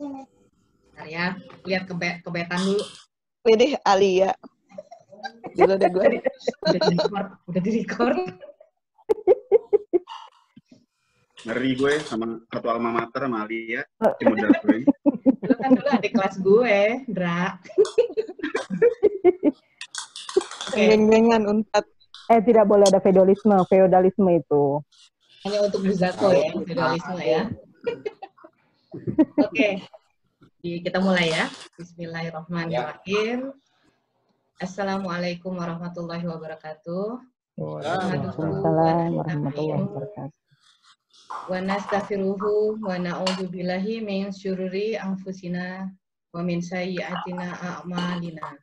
Bentar ya, lihat kebe kebetan dulu. Widih, Alia. Dulu deh gue. Udah di record, udah di record. Ngeri gue sama satu alma mater sama Alia. Tim modal gue. Lu kan dulu adik kelas gue, Dra. Oke, Geng-gengan unpad. Eh tidak boleh ada feudalisme, feudalisme itu. hanya untuk Buzako ya, feudalisme ya. Oke, Di- kita mulai ya. Bismillahirrahmanirrahim. Assalamualaikum warahmatullahi wabarakatuh. Waalaikumsalam warahmatullahi wabarakatuh. wa nastaghfiruhu wa na'udzu billahi min syururi anfusina wa min sayyiatina a'malina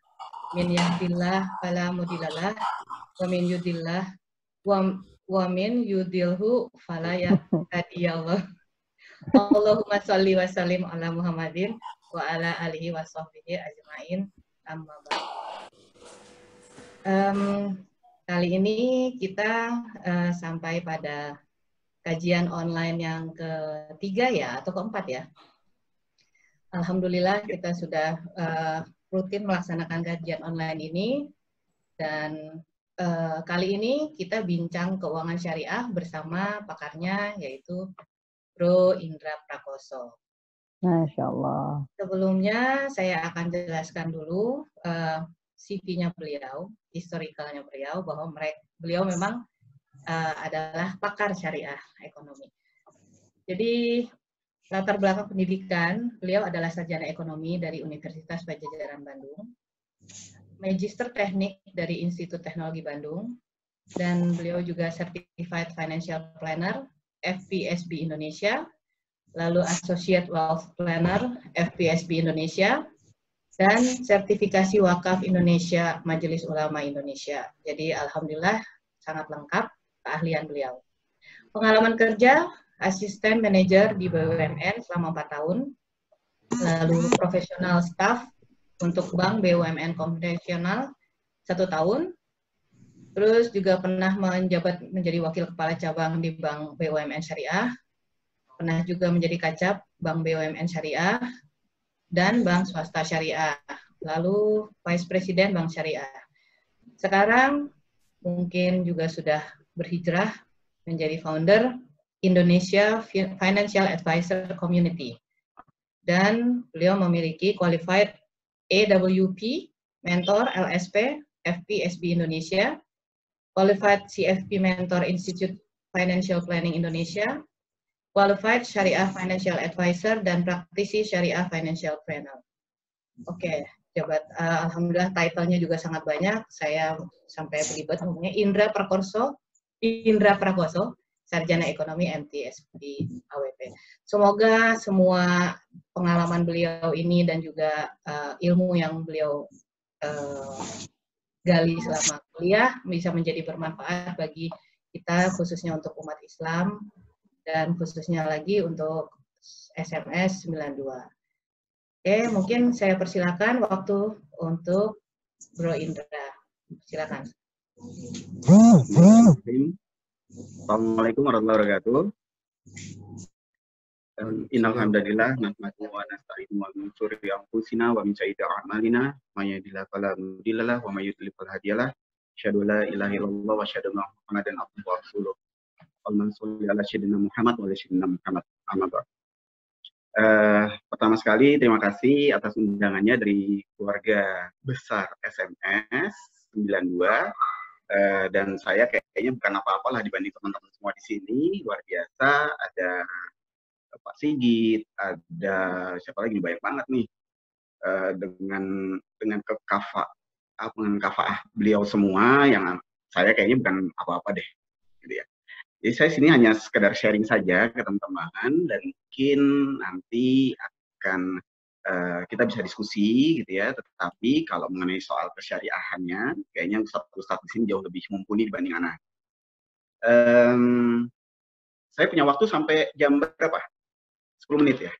min yahdillah fala mudhillalah wa min yudillah wa wa min yudilhu fala yahdiyallah Allahumma sholli wa sallim ala Muhammadin wa ala alihi wa sahbihi ajmain amma. Em, kali ini kita eh, sampai pada kajian online yang ketiga ya atau keempat ya. Alhamdulillah kita sudah eh, rutin melaksanakan kajian online ini dan eh, kali ini kita bincang keuangan syariah bersama pakarnya yaitu Bro Indra Prakoso. Masya Allah. Sebelumnya saya akan jelaskan dulu eh, CV-nya beliau, historikalnya beliau bahwa mereka beliau memang eh, adalah pakar syariah ekonomi. Jadi latar belakang pendidikan beliau adalah sarjana ekonomi dari Universitas Pajajaran Bandung, magister teknik dari Institut Teknologi Bandung, dan beliau juga certified financial planner FPSB Indonesia, lalu associate wealth planner FPSB Indonesia, dan sertifikasi wakaf Indonesia Majelis Ulama Indonesia. Jadi alhamdulillah sangat lengkap keahlian beliau. Pengalaman kerja asisten manajer di BUMN selama 4 tahun, lalu profesional staff untuk bank BUMN konvensional satu tahun, terus juga pernah menjabat menjadi wakil kepala cabang di bank BUMN Syariah, pernah juga menjadi kacap bank BUMN Syariah, dan bank swasta syariah, lalu vice president bank syariah. Sekarang mungkin juga sudah berhijrah menjadi founder Indonesia Financial Advisor Community. Dan beliau memiliki qualified AWP, mentor LSP, FPSB Indonesia, qualified CFP mentor Institute Financial Planning Indonesia, qualified Syariah Financial Advisor dan praktisi Syariah Financial Planner. Oke, jabat uh, alhamdulillah title-nya juga sangat banyak. Saya sampai belibet ngomongnya Indra Prakoso, Indra Prakoso, sarjana ekonomi MTS di AWP. Semoga semua pengalaman beliau ini dan juga uh, ilmu yang beliau uh, gali selama kuliah bisa menjadi bermanfaat bagi kita khususnya untuk umat Islam dan khususnya lagi untuk SMS 92. Oke, mungkin saya persilakan waktu untuk Bro Indra. Silakan. Assalamualaikum warahmatullahi wabarakatuh. Innal hamdalillah nahmaduhu wa nasta'inu wa min syururi anfusina wa min sayyiati a'malina may yahdihillahu fala mudhillalah wa may yudlil fala hadiyalah. Asyhadu an la ilaha illallah wa asyhadu anna Muhammadan abduhu wa rasuluh. Allahumma sholli ala sayyidina Muhammad wa ala sayyidina Muhammad. Amma ba'd. Eh, pertama sekali terima kasih atas undangannya dari keluarga besar SMS 92 Eh, dan saya kayaknya bukan apa-apa lah dibanding teman-teman semua di sini luar biasa ada Pak Sigit ada siapa lagi banyak banget nih Eh, dengan dengan kekafa apa dengan kafaah beliau semua yang saya kayaknya bukan apa-apa deh gitu ya jadi saya sini hanya sekedar sharing saja ke teman-teman dan mungkin nanti akan eh, kita bisa diskusi gitu ya. Tetapi kalau mengenai soal kesyariahannya, kayaknya Ustadz-Ustadz di sini jauh lebih mumpuni dibanding anak. Em, saya punya waktu sampai jam berapa? 10 menit ya.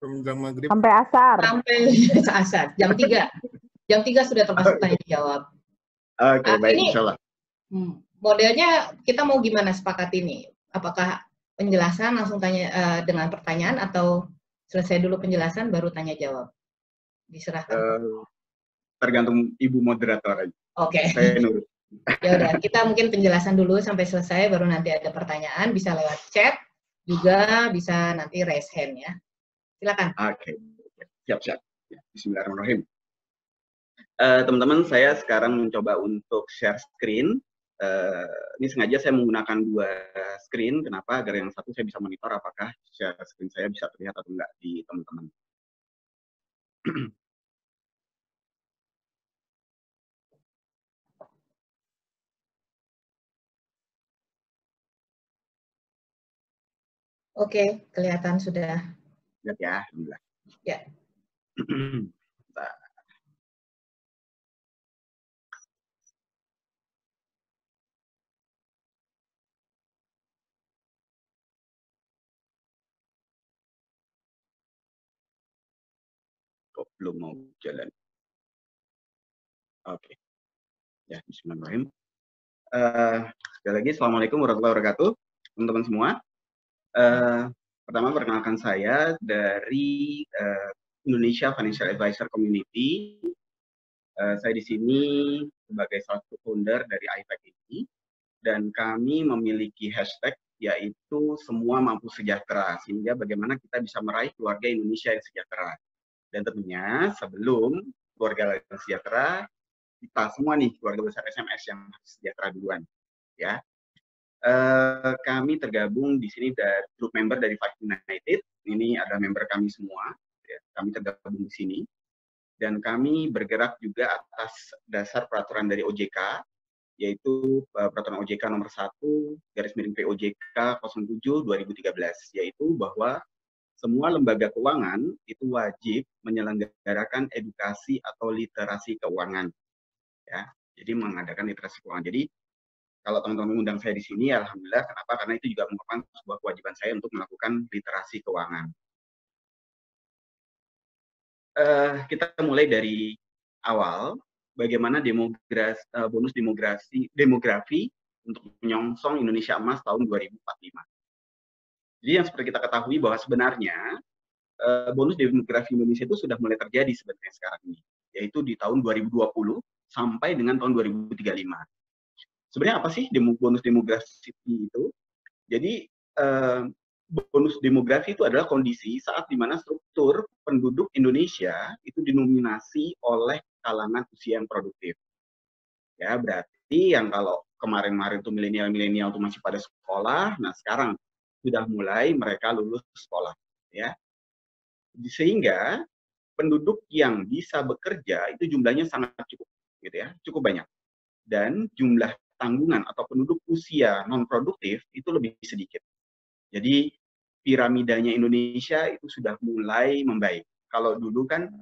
Jam maghrib. Sampai asar. Sampai asar, jam 3. Jam 3 sudah termasuk tanya jawab. Oke, Ah, baik, ini- insya Allah. Hmm. Modelnya kita mau gimana sepakat ini? Apakah penjelasan langsung tanya uh, dengan pertanyaan atau selesai dulu penjelasan baru tanya jawab? Diserahkan. Uh, tergantung ibu moderator aja. Oke. Okay. Saya nurut. ya udah, kita mungkin penjelasan dulu sampai selesai, baru nanti ada pertanyaan bisa lewat chat, juga bisa nanti raise hand ya. Silakan. Oke, okay. siap-siap. Ya, Bismillahirrahmanirrahim. Uh, teman-teman, saya sekarang mencoba untuk share screen. Uh, ini sengaja saya menggunakan dua screen. Kenapa? Agar yang satu saya bisa monitor apakah share screen saya bisa terlihat atau enggak di teman-teman. Oke, kelihatan sudah. Lihat ya, alhamdulillah. Ya. kok belum mau jalan. Oke. Okay. Ya, bismillahirrahmanirrahim. Uh, sekali lagi, Assalamualaikum warahmatullahi wabarakatuh, teman-teman semua. Uh, pertama, perkenalkan saya dari uh, Indonesia Financial Advisor Community. Uh, saya di sini sebagai salah satu founder dari IFAC ini, dan kami memiliki hashtag yaitu semua mampu sejahtera, sehingga bagaimana kita bisa meraih keluarga Indonesia yang sejahtera. Dan tentunya sebelum keluarga yang sejahtera, kita semua nih keluarga besar SMS yang sejahtera duluan, ya. Uh, kami tergabung di sini dari grup member dari Five United. Ini ada member kami semua. Ya. Kami tergabung di sini dan kami bergerak juga atas dasar peraturan dari OJK yaitu uh, peraturan OJK nomor 1 garis miring POJK 07 2013 yaitu bahwa semua lembaga keuangan itu wajib menyelenggarakan edukasi atau literasi keuangan. Ya, jadi mengadakan literasi keuangan. Jadi kalau teman-teman undang saya di sini, alhamdulillah. Kenapa? Karena itu juga merupakan sebuah kewajiban saya untuk melakukan literasi keuangan. Uh, kita mulai dari awal. Bagaimana demografi, uh, bonus demografi, demografi untuk menyongsong Indonesia Emas tahun 2045. Jadi yang seperti kita ketahui bahwa sebenarnya uh, bonus demografi Indonesia itu sudah mulai terjadi sebenarnya sekarang ini, yaitu di tahun 2020 sampai dengan tahun 2035. Sebenarnya apa sih bonus demografi itu? Jadi uh, bonus demografi itu adalah kondisi saat di mana struktur penduduk Indonesia itu dinominasi oleh kalangan usia yang produktif. Ya, berarti yang kalau kemarin-kemarin itu milenial-milenial itu masih pada sekolah, nah sekarang sudah mulai mereka lulus sekolah ya sehingga penduduk yang bisa bekerja itu jumlahnya sangat cukup gitu ya cukup banyak dan jumlah tanggungan atau penduduk usia non produktif itu lebih sedikit jadi piramidanya Indonesia itu sudah mulai membaik kalau dulu kan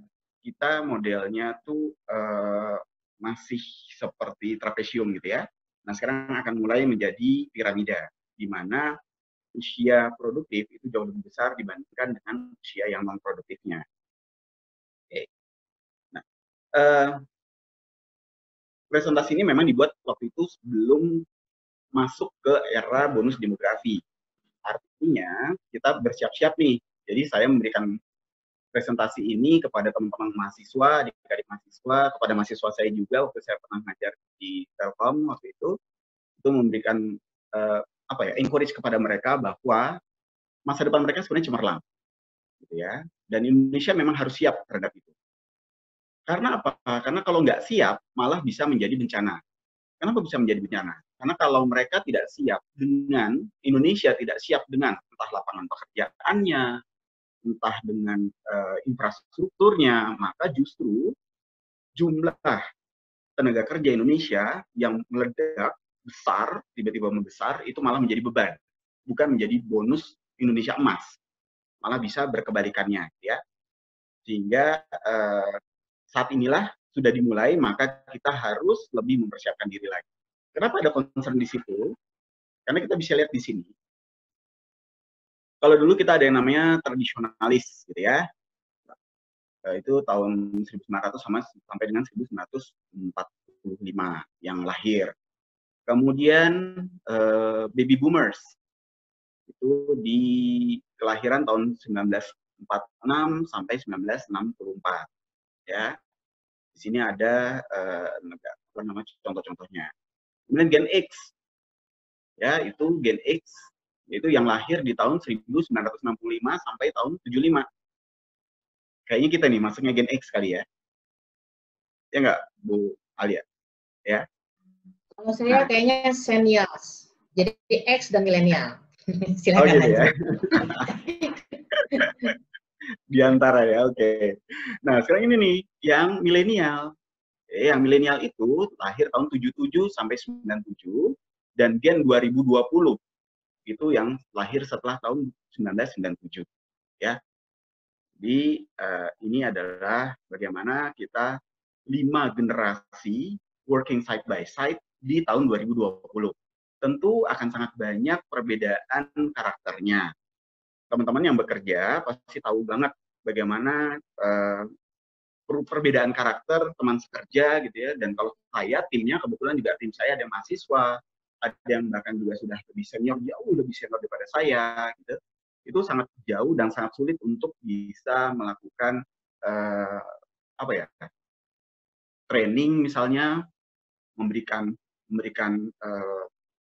kita modelnya tuh uh, masih seperti trapesium gitu ya nah sekarang akan mulai menjadi piramida di mana usia produktif itu jauh lebih besar dibandingkan dengan usia yang non produktifnya. Oke. Nah, uh, presentasi ini memang dibuat waktu itu sebelum masuk ke era bonus demografi. Artinya kita bersiap-siap nih. Jadi saya memberikan presentasi ini kepada teman-teman mahasiswa, adik-adik mahasiswa, kepada mahasiswa saya juga waktu saya pernah ngajar di Telkom waktu itu, itu memberikan uh, apa ya encourage kepada mereka bahwa masa depan mereka sebenarnya cemerlang gitu ya dan Indonesia memang harus siap terhadap itu karena apa karena kalau nggak siap malah bisa menjadi bencana kenapa bisa menjadi bencana karena kalau mereka tidak siap dengan Indonesia tidak siap dengan entah lapangan pekerjaannya entah dengan uh, infrastrukturnya maka justru jumlah tenaga kerja Indonesia yang meledak besar, tiba-tiba membesar, itu malah menjadi beban, bukan menjadi bonus Indonesia emas. Malah bisa berkebalikannya, ya. Sehingga eh, saat inilah sudah dimulai, maka kita harus lebih mempersiapkan diri lagi. Kenapa ada concern di situ? Karena kita bisa lihat di sini. Kalau dulu kita ada yang namanya tradisionalis, gitu ya. Eh, itu tahun 1900 sama sampai dengan 1945 yang lahir kemudian uh, baby boomers itu di kelahiran tahun 1946 sampai 1964 ya. Di sini ada uh, apa namanya contoh-contohnya. Kemudian gen X ya itu gen X yaitu yang lahir di tahun 1965 sampai tahun 75 kayaknya kita nih masuknya gen X kali ya. Ya nggak Bu Alia? Ya? Kalau saya nah. kayaknya seniors jadi X dan milenial. Silakan oh, gitu ya di antara ya, oke. Okay. Nah, sekarang ini nih, yang milenial. Eh, yang milenial itu lahir tahun 77 sampai 97 dan Gen 2020 itu yang lahir setelah tahun 1997 ya. Jadi uh, ini adalah bagaimana kita lima generasi working side by side di tahun 2020. Tentu akan sangat banyak perbedaan karakternya teman-teman yang bekerja pasti tahu banget bagaimana uh, perbedaan karakter teman sekerja gitu ya. Dan kalau saya timnya kebetulan juga tim saya ada mahasiswa ada yang bahkan juga sudah lebih senior jauh lebih senior daripada saya gitu. Itu sangat jauh dan sangat sulit untuk bisa melakukan uh, apa ya training misalnya memberikan memberikan uh,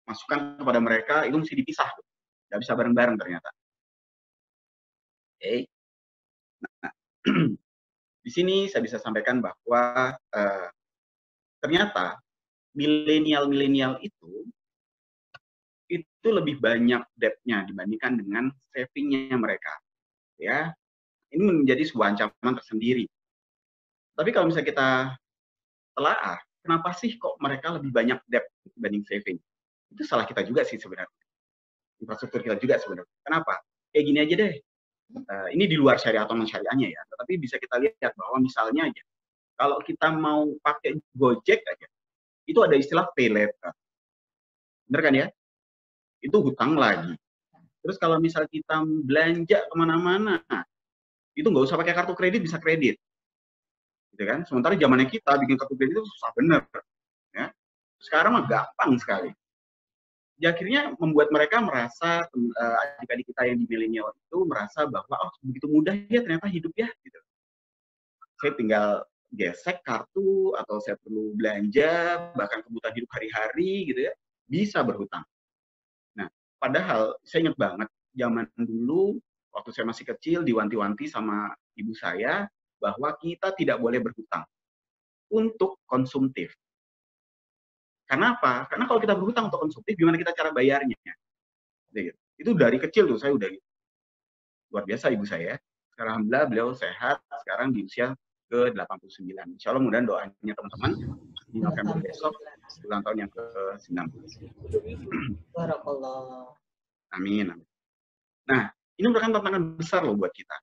masukan kepada mereka itu mesti dipisah. Nggak bisa bareng-bareng ternyata okay. Nah, di sini saya bisa sampaikan bahwa uh, ternyata milenial-milenial itu itu lebih banyak debt-nya dibandingkan dengan saving-nya mereka. Ya, ini menjadi sebuah ancaman tersendiri. Tapi kalau misalnya kita telaah, kenapa sih kok mereka lebih banyak debt dibanding saving? Itu salah kita juga sih sebenarnya. Infrastruktur kita juga sebenarnya. Kenapa? Kayak gini aja deh, uh, ini di luar syariah atau non syariahnya ya, tetapi bisa kita lihat bahwa misalnya aja kalau kita mau pakai Gojek aja, itu ada istilah pay later. Bener kan ya? Itu hutang lagi. Terus kalau misal kita belanja ke mana-mana, itu nggak usah pakai kartu kredit, bisa kredit. Gitu kan? Sementara zamannya kita bikin kartu kredit itu susah bener. Ya. Sekarang mah gampang sekali ya akhirnya membuat mereka merasa uh, adik-adik kita yang di milenial itu merasa bahwa oh begitu mudah ya ternyata hidup ya gitu. Saya tinggal gesek kartu atau saya perlu belanja bahkan kebutuhan hidup hari-hari gitu ya bisa berhutang. Nah, padahal saya ingat banget zaman dulu waktu saya masih kecil diwanti-wanti sama ibu saya bahwa kita tidak boleh berhutang untuk konsumtif. Karena apa? Karena kalau kita berhutang untuk konsumtif, gimana kita cara bayarnya? Gitu. Itu dari kecil tuh saya udah gitu. Luar biasa ibu saya. Sekarang Alhamdulillah beliau sehat, sekarang di usia ke 89. Insya Allah mudah doanya teman-teman di November besok ulang tahun yang ke 90. Barakallah. Amin. Nah, ini merupakan tantangan besar loh buat kita.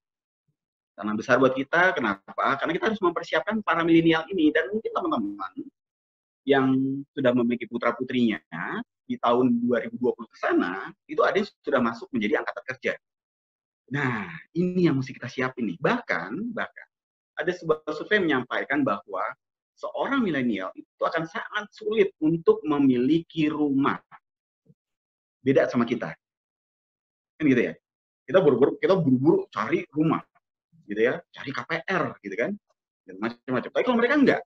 Tantangan besar buat kita, kenapa? Karena kita harus mempersiapkan para milenial ini dan mungkin teman-teman yang sudah memiliki putra putrinya di tahun 2020 ke sana itu ada yang sudah masuk menjadi angkatan kerja. Nah, ini yang mesti kita siapin nih. Bahkan, bahkan ada sebuah survei menyampaikan bahwa seorang milenial itu akan sangat sulit untuk memiliki rumah. Beda sama kita. Kan gitu ya. Kita buru-buru kita buru-buru cari rumah. Gitu ya, cari KPR gitu kan. Dan macam-macam. Tapi kalau mereka enggak,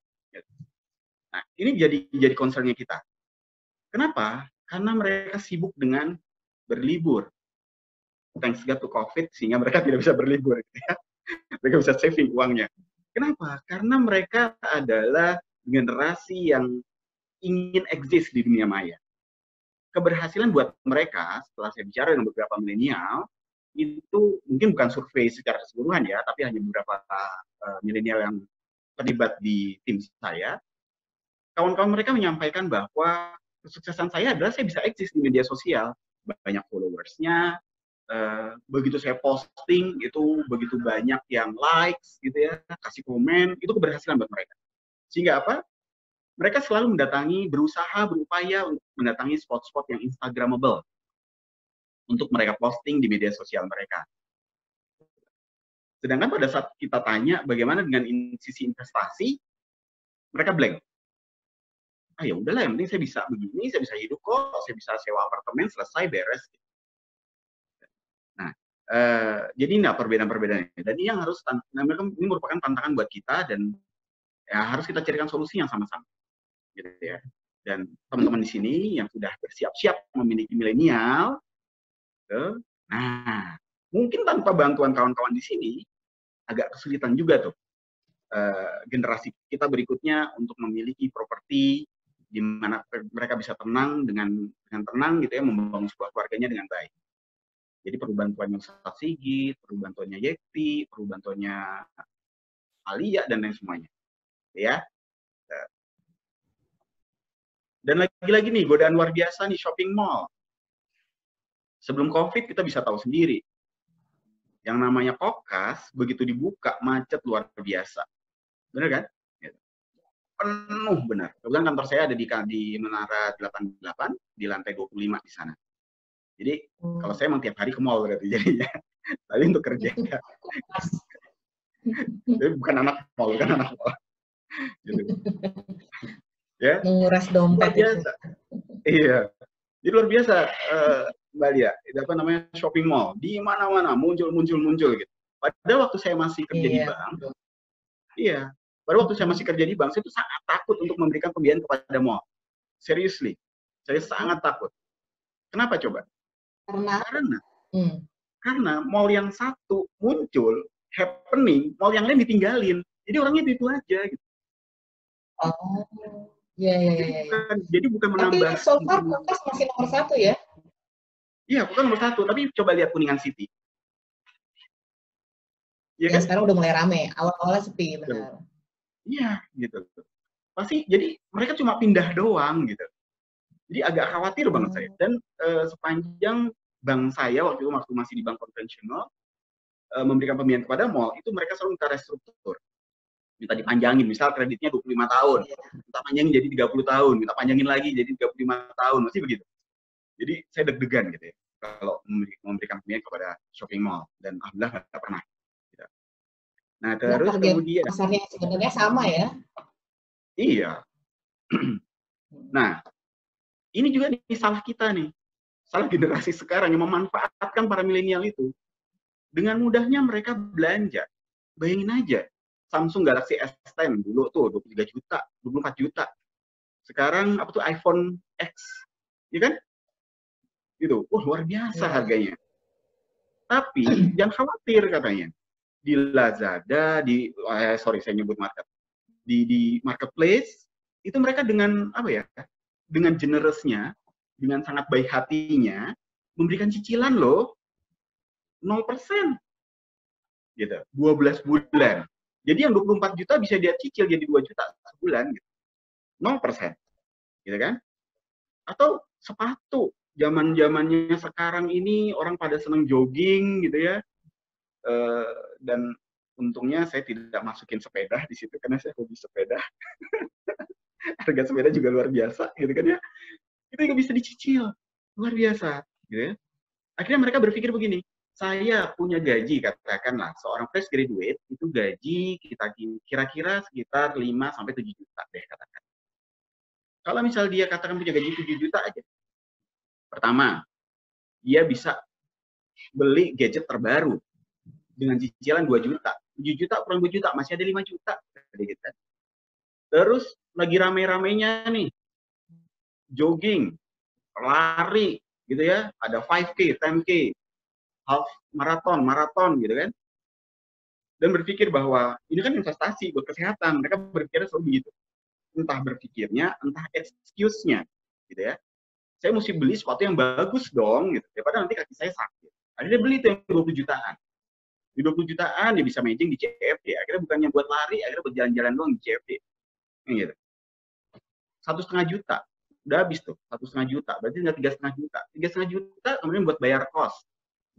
Nah, ini jadi jadi concernnya kita. Kenapa? Karena mereka sibuk dengan berlibur. Thanks God to COVID, sehingga mereka tidak bisa berlibur. Gitu ya. Mereka bisa saving uangnya. Kenapa? Karena mereka adalah generasi yang ingin eksis di dunia maya. Keberhasilan buat mereka, setelah saya bicara dengan beberapa milenial, itu mungkin bukan survei secara keseluruhan ya, tapi hanya beberapa uh, milenial yang terlibat di tim saya, kawan-kawan mereka menyampaikan bahwa kesuksesan saya adalah saya bisa eksis di media sosial, banyak followersnya, uh, begitu saya posting itu begitu banyak yang likes gitu ya, kasih komen, itu keberhasilan buat mereka. Sehingga apa? Mereka selalu mendatangi, berusaha, berupaya untuk mendatangi spot-spot yang instagramable untuk mereka posting di media sosial mereka. Sedangkan pada saat kita tanya bagaimana dengan sisi investasi, mereka blank ah ya udahlah yang penting saya bisa begini saya bisa hidup kok saya bisa sewa apartemen selesai beres Uh, jadi ini perbedaan-perbedaannya. Dan ini yang harus nah, ini merupakan tantangan buat kita dan ya harus kita carikan solusi yang sama-sama. Gitu ya. Dan teman-teman di sini yang sudah bersiap-siap memiliki milenial, nah mungkin tanpa bantuan kawan-kawan di sini agak kesulitan juga tuh uh, generasi kita berikutnya untuk memiliki properti di mana mereka bisa tenang dengan dengan tenang gitu ya membangun sebuah keluarganya dengan baik. Jadi perlu bantuannya Ustaz Sigit, perlu bantuannya Yekti, perlu bantuannya Alia dan lain semuanya. Ya. Dan lagi-lagi nih godaan luar biasa nih shopping mall. Sebelum Covid kita bisa tahu sendiri. Yang namanya kokas begitu dibuka macet luar biasa. Benar kan? Penuh benar. Kebetulan kantor saya ada di di Menara 88 di lantai 25 di sana. Jadi hmm. kalau saya emang tiap hari ke mall berarti jadinya. Tapi untuk kerja ya. Jadi bukan anak mall, bukan anak mall. Gitu. ya. Menguras dompet. Luar biasa. Iya. Jadi luar biasa uh, Mbak Lia, apa namanya shopping mall di mana-mana muncul muncul muncul gitu. Pada waktu saya masih kerja iya. di bank, iya, pada waktu saya masih kerja di bank, saya itu sangat takut untuk memberikan pembiayaan kepada mall. Seriously, saya sangat takut. Kenapa coba? Karena karena, hmm. karena mall yang satu muncul happening, mall yang lain ditinggalin. Jadi orangnya itu, aja gitu. Oh, iya iya iya. Jadi, bukan, jadi bukan menambah. Tapi so far Kulkas masih nomor satu ya? Iya, bukan nomor satu. Tapi coba lihat Kuningan City. Ya, ya kan? sekarang udah mulai rame. Awal-awalnya sepi, benar. Iya, gitu. Pasti jadi mereka cuma pindah doang gitu. Jadi agak khawatir banget saya. Hmm. Dan uh, sepanjang bank saya waktu itu waktu masih di bank konvensional uh, memberikan pembiayaan kepada mall, itu mereka selalu minta restruktur. Minta dipanjangin, misal kreditnya 25 tahun, iya. minta panjangin jadi 30 tahun, minta panjangin lagi jadi 35 tahun, masih begitu. Jadi saya deg-degan gitu ya kalau memberikan pembiayaan kepada shopping mall dan alhamdulillah nggak pernah Nah, terus nah, kemudian pasarnya sebenarnya sama ya. Iya. nah, ini juga nih salah kita nih. Salah generasi sekarang yang memanfaatkan para milenial itu. Dengan mudahnya mereka belanja. Bayangin aja, Samsung Galaxy S10 dulu tuh 23 juta, 24 juta. Sekarang apa tuh iPhone X, ya kan? Itu, wah luar biasa ya. harganya. Tapi jangan khawatir katanya di Lazada, di eh, sorry saya nyebut market, di di marketplace itu mereka dengan apa ya, dengan generousnya, dengan sangat baik hatinya memberikan cicilan loh 0% gitu, 12 bulan. Jadi yang 24 juta bisa dia cicil jadi 2 juta sebulan gitu. 0%. Gitu kan? Atau sepatu zaman zamannya sekarang ini orang pada seneng jogging gitu ya Eh, dan untungnya saya tidak masukin sepeda di situ karena saya hobi sepeda. Harga sepeda juga luar biasa, gitu kan ya. Itu juga bisa dicicil, luar biasa, gitu ya. Akhirnya mereka berpikir begini, saya punya gaji katakanlah seorang fresh graduate itu gaji kita kira-kira sekitar 5 sampai 7 juta deh katakan. Kalau misal dia katakan punya gaji 7 juta aja. Pertama, dia bisa beli gadget terbaru dengan cicilan 2 juta. 7 juta kurang 2 juta, masih ada 5 juta. Terus lagi rame-ramenya nih, jogging, lari, gitu ya, ada 5K, 10K, half maraton, maraton gitu kan. Dan berpikir bahwa ini kan investasi buat kesehatan, mereka berpikir selalu begitu. Entah berpikirnya, entah excuse-nya, gitu ya. Saya mesti beli sesuatu yang bagus dong, gitu. Daripada nanti kaki saya sakit. Akhirnya beli itu yang 20 jutaan di 20 jutaan dia bisa matching di CFD akhirnya bukannya buat lari akhirnya buat jalan-jalan doang di CFD gitu. Satu setengah juta. Udah habis tuh satu setengah juta. Berarti tinggal tiga setengah juta. Tiga setengah juta kemudian buat bayar kos.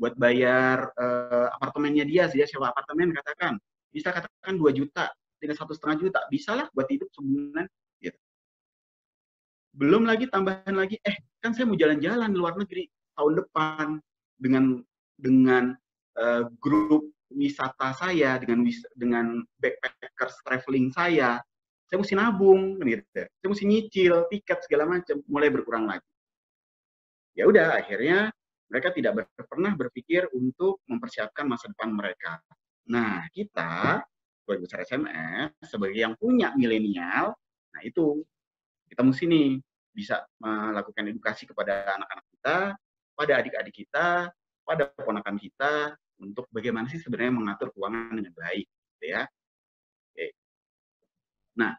Buat bayar uh, apartemennya dia sih ya sewa apartemen katakan. Bisa katakan dua juta. Tinggal satu setengah juta. Bisa lah buat hidup sebulan. Gitu belum lagi tambahan lagi. Eh kan saya mau jalan-jalan luar negeri tahun depan dengan dengan uh, grup wisata saya dengan dengan backpackers traveling saya saya mesti nabung kan gitu saya mesti nyicil tiket segala macam mulai berkurang lagi ya udah akhirnya Mereka tidak ber- pernah berpikir untuk mempersiapkan masa depan mereka. Nah, kita sebagai besar SMS, sebagai yang punya milenial, nah itu kita mesti nih bisa melakukan edukasi kepada anak-anak kita, pada adik-adik kita, pada keponakan kita untuk bagaimana sih sebenarnya mengatur keuangan dengan baik, gitu ya. Oke. Nah,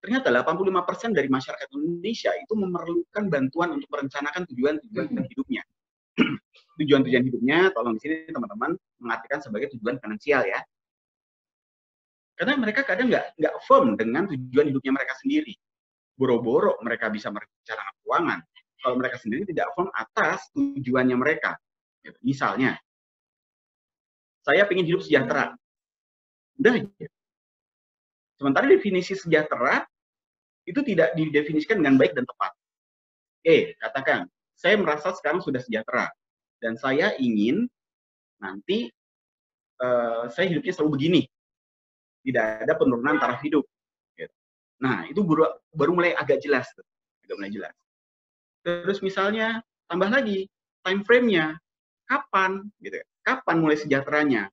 ternyata 85% dari masyarakat Indonesia itu memerlukan bantuan untuk merencanakan tujuan-tujuan hidupnya. tujuan-tujuan hidupnya, tolong di sini teman-teman mengartikan sebagai tujuan finansial ya. Karena mereka kadang nggak nggak firm dengan tujuan hidupnya mereka sendiri. Boro-boro mereka bisa merencanakan keuangan. Kalau mereka sendiri tidak firm atas tujuannya mereka. Gitu. Misalnya, saya ingin hidup sejahtera. Udah. Sementara definisi sejahtera itu tidak didefinisikan dengan baik dan tepat. Oke, katakan, saya merasa sekarang sudah sejahtera dan saya ingin nanti uh, saya hidupnya selalu begini, tidak ada penurunan taraf hidup. Gitu. Nah, itu baru, baru mulai agak jelas, agak mulai jelas. Terus misalnya tambah lagi time frame-nya, kapan, gitu ya? Kapan mulai sejahteranya?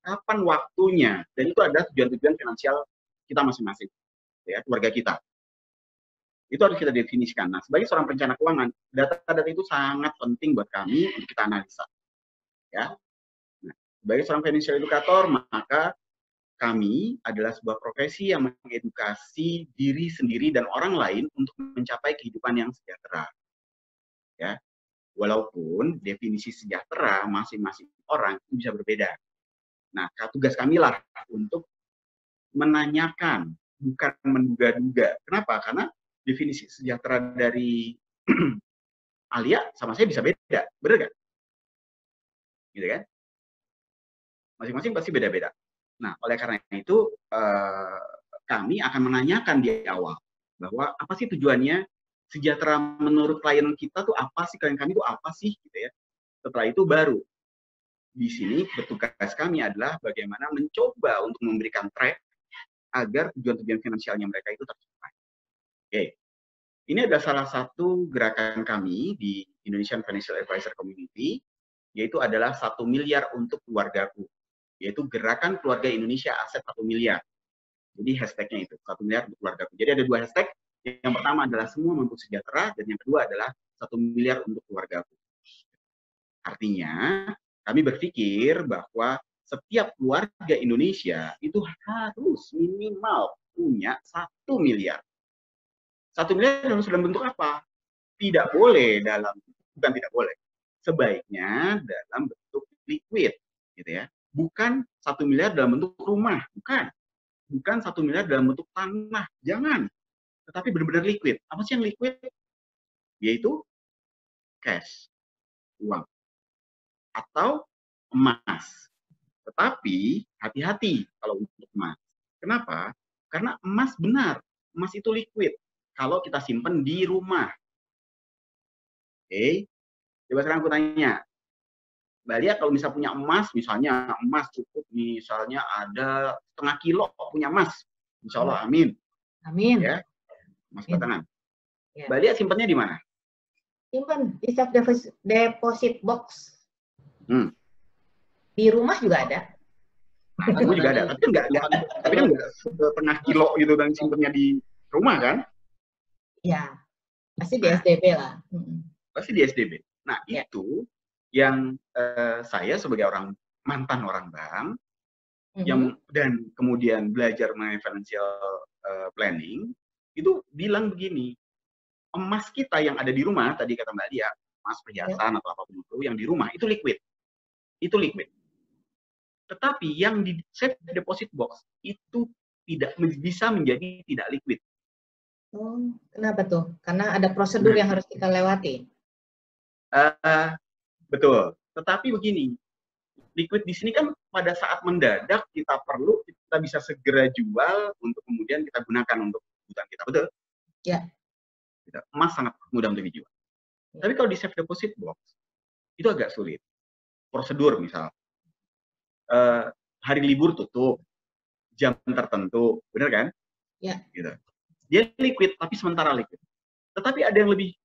Kapan waktunya? Dan itu ada tujuan-tujuan finansial kita masing-masing, ya keluarga kita. Itu harus kita definisikan. Nah, sebagai seorang perencana keuangan, data-data itu sangat penting buat kami untuk kita analisa. Ya. Nah, sebagai seorang financial educator, maka kami adalah sebuah profesi yang mengedukasi diri sendiri dan orang lain untuk mencapai kehidupan yang sejahtera. Ya. Walaupun definisi sejahtera masing-masing orang itu bisa berbeda. Nah, tugas kami lah untuk menanyakan, bukan menduga-duga. Kenapa? Karena definisi sejahtera dari Alia sama saya bisa beda, benar nggak? Gitu kan? Masing-masing pasti beda-beda. Nah, oleh karena itu eh, kami akan menanyakan di awal bahwa apa sih tujuannya sejahtera menurut klien kita tuh apa sih klien kami tuh apa sih gitu ya. Setelah itu baru di sini bertugas kami adalah bagaimana mencoba untuk memberikan track agar tujuan-tujuan finansialnya mereka itu tercapai. Oke, ini adalah salah satu gerakan kami di Indonesian Financial Advisor Community, yaitu adalah satu miliar untuk keluargaku, yaitu gerakan keluarga Indonesia aset satu miliar. Jadi hashtagnya itu satu miliar untuk keluargaku. Jadi ada dua hashtag. Yang pertama adalah semua mampu sejahtera, dan yang kedua adalah satu miliar untuk keluargaku. Artinya, kami berpikir bahwa setiap keluarga Indonesia itu harus minimal punya satu miliar. Satu miliar dalam dalam bentuk apa? Tidak boleh dalam bukan tidak boleh. Sebaiknya dalam bentuk liquid, gitu ya. Bukan satu miliar dalam bentuk rumah, bukan. Bukan satu miliar dalam bentuk tanah, jangan. Tetapi benar-benar liquid. Apa sih yang liquid? Yaitu cash, uang, atau emas tetapi hati-hati kalau untuk emas. Kenapa? Karena emas benar, emas itu liquid kalau kita simpan di rumah. Oke, okay. coba sekarang aku tanya, Mbak Lia kalau misalnya punya emas, misalnya emas cukup misalnya ada setengah kilo punya emas, Insya Allah, amin. Amin. Ya, emas batangan. Ya. Mbak Lia simpannya di mana? Simpan di safe deposit box. Hmm. Di rumah juga ada. Nah, gue juga ada, tapi kan nggak, tapi kan nggak setengah kilo gitu dan simpennya di rumah kan? Iya, pasti di SDB lah. Pasti di SDB. Nah ya. itu yang uh, saya sebagai orang mantan orang bank mm-hmm. yang dan kemudian belajar mengenai financial uh, planning itu bilang begini, emas kita yang ada di rumah tadi kata Mbak Dia, emas perhiasan ya. atau apa pun itu yang di rumah itu liquid, itu liquid tetapi yang di safe deposit box itu tidak bisa menjadi tidak liquid. Oh, kenapa tuh? Karena ada prosedur nah, yang harus kita lewati. Uh, betul. Tetapi begini, liquid di sini kan pada saat mendadak kita perlu kita bisa segera jual untuk kemudian kita gunakan untuk kebutuhan kita, betul? Ya. Gitu. Emas sangat mudah untuk dijual. Ya. Tapi kalau di safe deposit box itu agak sulit. Prosedur misal, uh, hari libur tutup, jam tertentu, benar kan? Ya. Gitu. Dia liquid, tapi sementara liquid. Tetapi ada yang lebih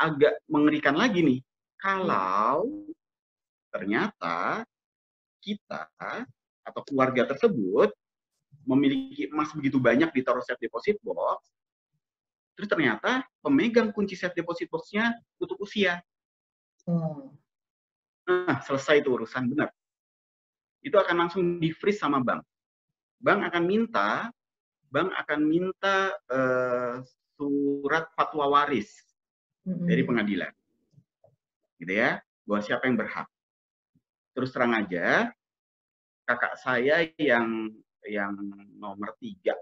agak mengerikan lagi nih. kalau ternyata kita atau keluarga tersebut memiliki emas begitu banyak di taruh safe deposit box, terus ternyata pemegang kunci safe deposit box-nya tutup usia. Hmm. Nah, selesai itu urusan benar. Itu akan langsung di freeze sama bank. Bank akan minta, bank akan minta uh, surat fatwa waris Mm-mm. dari pengadilan, gitu ya, bahwa siapa yang berhak. Terus terang aja, kakak saya yang yang nomor tiga,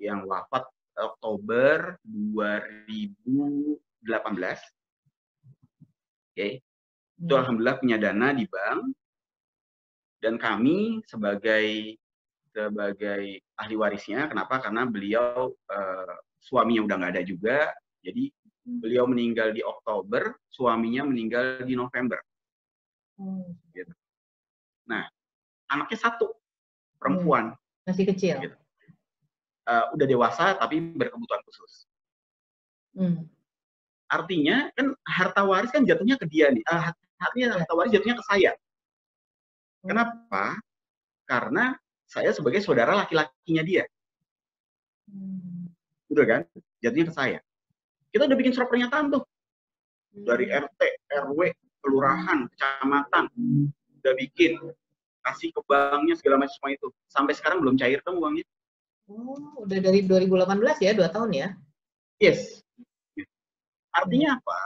yang wafat Oktober 2018, oke, itu Hmm. alhamdulillah punya dana di bank. Dan kami sebagai sebagai ahli warisnya kenapa? Karena beliau eh, suaminya udah nggak ada juga. Jadi Hmm. beliau meninggal di Oktober suaminya meninggal di November. Hmm. anaknya satu perempuan. Masih kecil. Gitu. Eh, udah dewasa tapi berkebutuhan khusus. Hmm. artinya kan harta waris kan jatuhnya ke dia nih. Eh, artinya harta waris jatuhnya ke saya. Kenapa? Karena saya sebagai saudara laki-lakinya dia. Hmm. udah kan? Jatuhnya ke saya. Kita udah bikin surat pernyataan tuh. Dari RT RW kelurahan kecamatan. Udah bikin kasih ke banknya segala macam semua itu sampai sekarang belum cair tuh uangnya Oh, udah dari 2018 ya, dua tahun ya? yes artinya apa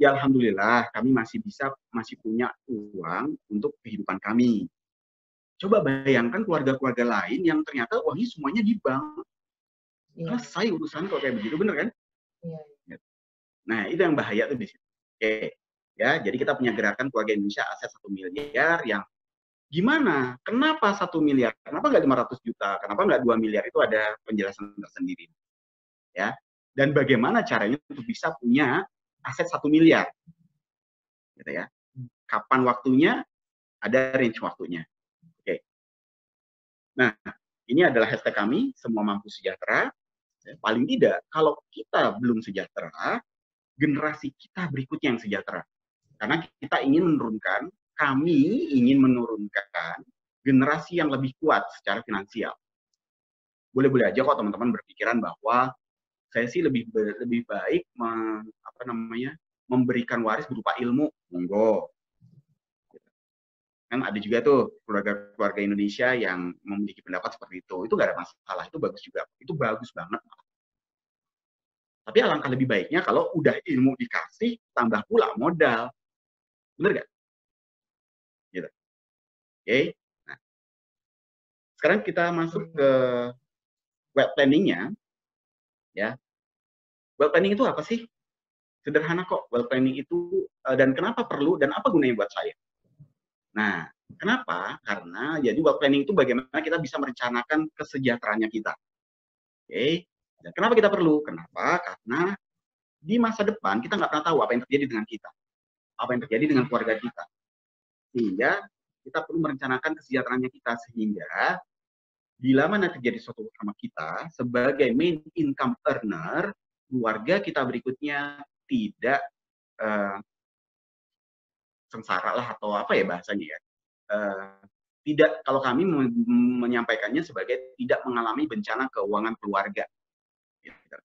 ya alhamdulillah kami masih bisa masih punya uang untuk kehidupan kami coba bayangkan keluarga-keluarga lain yang ternyata uangnya semuanya di bank Iya. selesai urusan kalau kayak begitu bener kan Iya. Nah, itu yang bahaya tuh di situ. Oke. Ya, jadi kita punya gerakan keluarga Indonesia aset satu miliar yang gimana? Kenapa satu miliar? Kenapa nggak 500 juta? Kenapa nggak 2 miliar? Itu ada penjelasan tersendiri. Ya. Dan bagaimana caranya untuk bisa punya aset satu miliar? Gitu ya. Kapan waktunya? Ada range waktunya. Oke. Nah, ini adalah hashtag kami, semua mampu sejahtera. Ya, Paling tidak, kalau kita belum sejahtera, generasi kita berikutnya yang sejahtera. Karena kita ingin menurunkan, kami ingin menurunkan generasi yang lebih kuat secara finansial. Boleh-boleh aja kok teman-teman berpikiran bahwa saya sih lebih lebih baik me- apa namanya memberikan waris berupa ilmu, monggo. Kan ada juga tuh keluarga-keluarga Indonesia yang memiliki pendapat seperti itu. Itu nggak ada masalah, itu bagus juga. Itu bagus banget. Tapi alangkah lebih baiknya kalau udah ilmu dikasih, tambah pula modal. Bener nggak? Oke. Nah, sekarang kita masuk ke web planning-nya. Ya. Web planning itu apa sih? Sederhana kok. Web planning itu eh, dan kenapa perlu dan apa gunanya buat saya? Nah, kenapa? Karena jadi web planning itu bagaimana kita bisa merencanakan kesejahteraannya kita. Oke. Dan kenapa kita perlu? Kenapa? Karena di masa depan kita nggak pernah tahu apa yang terjadi dengan kita, apa yang terjadi dengan keluarga kita. Sehingga kita perlu merencanakan kesejahteraannya kita sehingga bila mana terjadi suatu sama kita sebagai main income earner, keluarga kita berikutnya tidak eh, sengsara lah atau apa ya bahasanya ya. Eh, tidak kalau kami men- menyampaikannya sebagai tidak mengalami bencana keuangan keluarga. Gitu.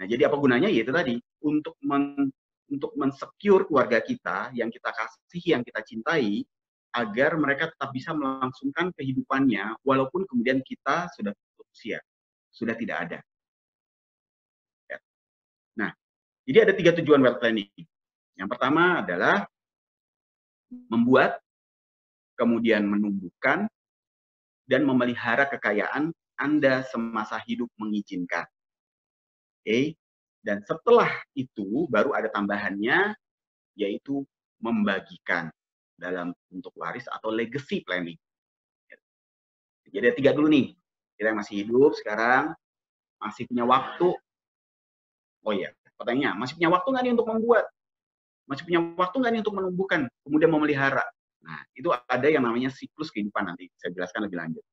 Nah, jadi apa gunanya? Yaitu tadi untuk men, untuk mensecure keluarga kita yang kita kasih, yang kita cintai, agar mereka tetap bisa melangsungkan kehidupannya walaupun kemudian kita sudah usia, sudah tidak ada. Ya. Nah, jadi ada tiga tujuan wealth planning. Yang pertama adalah membuat, kemudian menumbuhkan, dan memelihara kekayaan Anda semasa hidup mengizinkan. Oke, dan setelah itu baru ada tambahannya, yaitu membagikan dalam bentuk waris atau legacy planning. Jadi ada tiga dulu nih, kita yang masih hidup sekarang, masih punya waktu. Oh iya, pertanyaannya, masih punya waktu nggak nih untuk membuat? Masih punya waktu nggak nih untuk menumbuhkan, kemudian memelihara? Nah, itu ada yang namanya siklus kehidupan nanti, saya jelaskan lebih lanjut.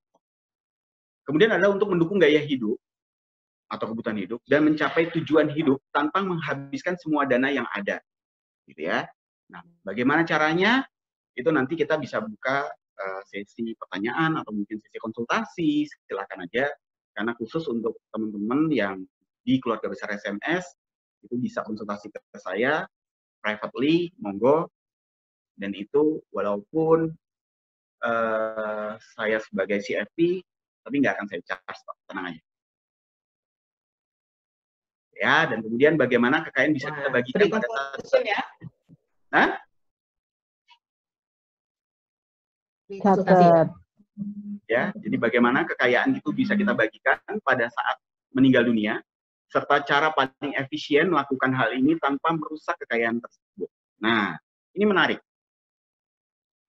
Kemudian ada untuk mendukung gaya hidup atau kebutuhan hidup dan mencapai tujuan hidup tanpa menghabiskan semua dana yang ada. Gitu ya. Nah, bagaimana caranya? Itu nanti kita bisa buka uh, sesi pertanyaan atau mungkin sesi konsultasi, silakan aja. Karena khusus untuk teman-teman yang di keluarga besar SMS, itu bisa konsultasi ke saya, privately, monggo. Dan itu walaupun uh, saya sebagai CFP, tapi nggak akan saya charge, Pak. Tenang aja. Ya, dan kemudian bagaimana kekayaan bisa kita bagikan pada saat... Ya? Hah? Catat. Ya, jadi bagaimana kekayaan itu bisa kita bagikan pada saat meninggal dunia, serta cara paling efisien melakukan hal ini tanpa merusak kekayaan tersebut. Nah, ini menarik.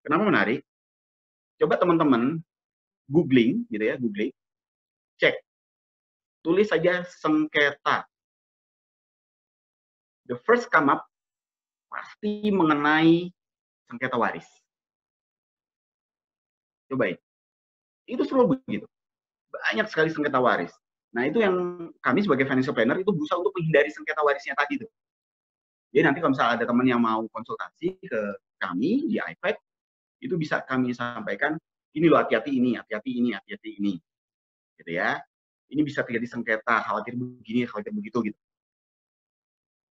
Kenapa menarik? Coba teman-teman googling, gitu ya, googling, cek, tulis saja sengketa. The first come up pasti mengenai sengketa waris. Cobain. Itu selalu begitu. Banyak sekali sengketa waris. Nah, itu yang kami sebagai financial planner itu berusaha untuk menghindari sengketa warisnya tadi tuh. Jadi nanti kalau misalnya ada teman yang mau konsultasi ke kami di iPad, itu bisa kami sampaikan, ini loh hati-hati ini, hati-hati ini, hati-hati ini. Gitu ya. Ini bisa terjadi sengketa, khawatir begini, khawatir begitu gitu.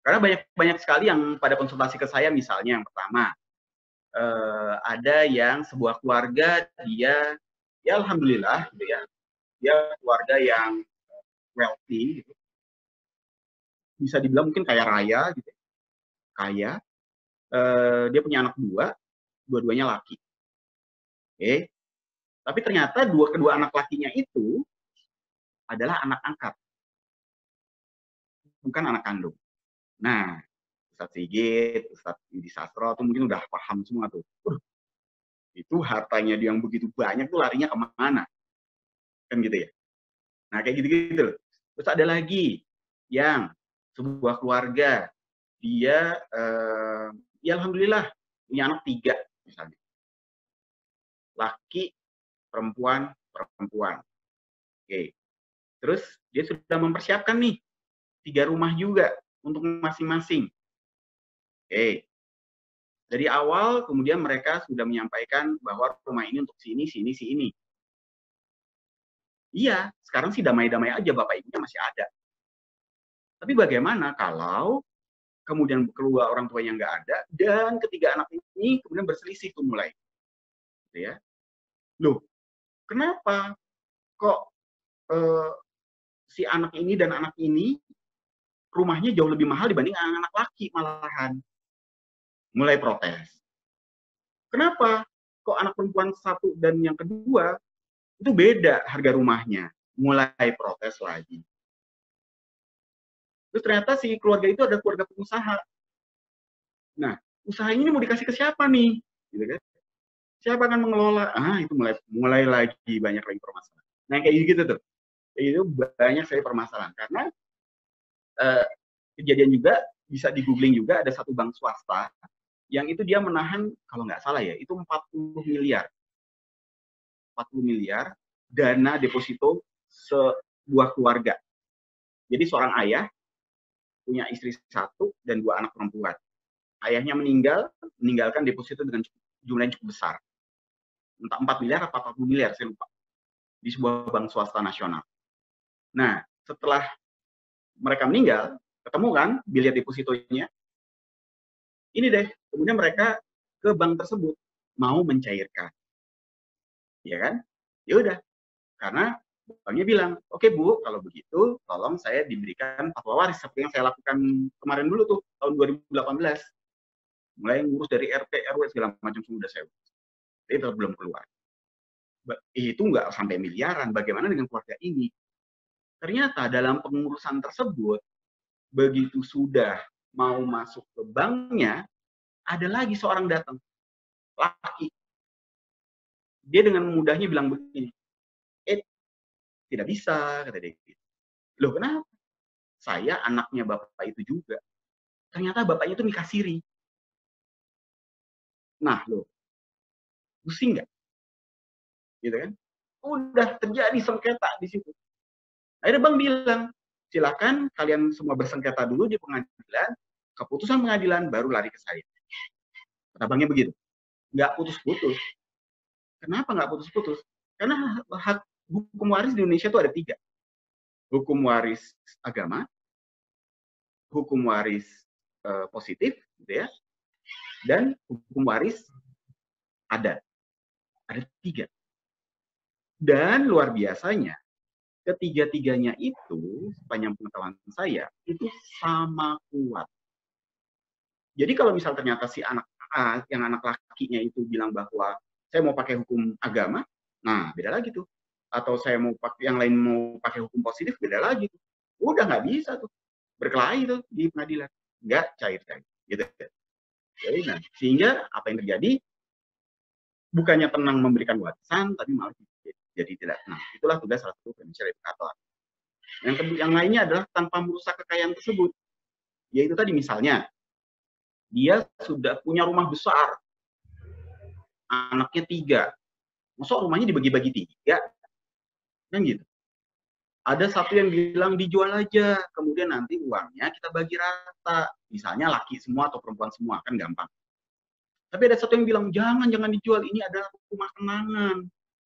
Karena banyak banyak sekali yang pada konsultasi ke saya misalnya yang pertama, uh, ada yang sebuah keluarga dia ya alhamdulillah gitu ya dia keluarga yang wealthy gitu. bisa dibilang mungkin kaya raya gitu ya. kaya uh, dia punya anak dua dua-duanya laki oke okay. tapi ternyata dua kedua anak lakinya itu adalah anak angkat bukan anak kandung nah Ustadz Sigit, Ustadz Yudi Sastro, tuh mungkin udah paham semua tuh. Uh, itu hartanya dia yang begitu banyak tuh larinya ke mana? Kan gitu ya. Nah kayak gitu-gitu. Terus ada lagi yang sebuah keluarga, dia eh, ya alhamdulillah punya anak tiga misalnya. Laki, perempuan, perempuan. Oke. Terus dia sudah mempersiapkan nih tiga rumah juga untuk masing-masing. Oke. Dari awal kemudian mereka sudah menyampaikan bahwa rumah ini untuk sini, sini, sini. Iya, sekarang sih damai-damai aja Bapak Ibunya masih ada. Tapi bagaimana kalau kemudian keluar orang tua yang nggak ada dan ketiga anak ini kemudian berselisih tuh mulai. Gitu ya. Loh, kenapa kok eh, si anak ini dan anak ini rumahnya jauh lebih mahal dibanding anak-anak laki malahan? Mulai protes. Kenapa? Kok anak perempuan satu dan yang kedua itu beda harga rumahnya. Mulai protes lagi. Terus ternyata si keluarga itu ada keluarga pengusaha. Nah, usaha ini mau dikasih ke siapa nih? Gitu kan? Siapa akan mengelola? Ah, itu mulai mulai lagi banyak lagi permasalahan. Nah, kayak gitu tuh. Kayak itu banyak sekali permasalahan karena uh, kejadian juga bisa di juga ada satu bank swasta yang itu dia menahan kalau nggak salah ya itu 40 miliar. 40 miliar dana deposito sebuah keluarga. Jadi seorang ayah punya istri satu dan dua anak perempuan. Ayahnya meninggal meninggalkan deposito dengan jumlah yang cukup besar. Entah 4 miliar atau 40 miliar saya lupa. Di sebuah bank swasta nasional. Nah setelah mereka meninggal ketemu kan biliar depositonya ini deh kemudian mereka ke bank tersebut mau mencairkan. Ya kan? Ya udah karena banknya bilang oke okay, bu kalau begitu tolong saya diberikan fatwa waris seperti yang saya lakukan kemarin dulu tuh tahun 2018 mulai ngurus dari RT RW segala macam sudah saya tetap belum keluar. Itu nggak sampai miliaran bagaimana dengan keluarga ini? Ternyata dalam pengurusan tersebut begitu sudah mau masuk ke banknya ada lagi seorang datang. Laki. Dia dengan mudahnya bilang begini eh tidak bisa kata dia gitu. loh kenapa? Saya anaknya bapak itu juga. Ternyata bapaknya itu nikah siri. Nah loh. Pusing nggak? Gitu kan? Udah terjadi sengketa di situ. Akhirnya bang bilang silakan kalian semua bersengketa dulu di pengadilan keputusan pengadilan baru lari ke saya Abangnya begitu. Nggak putus-putus. Kenapa nggak putus-putus? Karena hak hukum waris di Indonesia itu ada tiga. Hukum waris agama, hukum waris uh, positif, gitu ya, dan hukum waris ada. Ada tiga. Dan luar biasanya, ketiga-tiganya itu, sepanjang pengetahuan saya, itu sama kuat. Jadi kalau misal ternyata si anak A, yang anak lakinya itu bilang bahwa saya mau pakai hukum agama, nah beda lagi tuh. Atau saya mau pakai yang lain mau pakai hukum positif, beda lagi tuh. Udah nggak bisa tuh berkelahi tuh di pengadilan, nggak cair-cair, gitu. Jadi nah sehingga apa yang terjadi bukannya tenang memberikan warisan, tapi malah jadi tidak tenang. Itulah tugas salah satu financial educator. Yang kedua, yang lainnya adalah tanpa merusak kekayaan tersebut. Yaitu tadi misalnya dia sudah punya rumah besar, anaknya tiga, masa rumahnya dibagi-bagi tiga, kan gitu. Ada satu yang bilang dijual aja, kemudian nanti uangnya kita bagi rata, misalnya laki semua atau perempuan semua, kan gampang. Tapi ada satu yang bilang jangan jangan dijual, ini adalah rumah kenangan.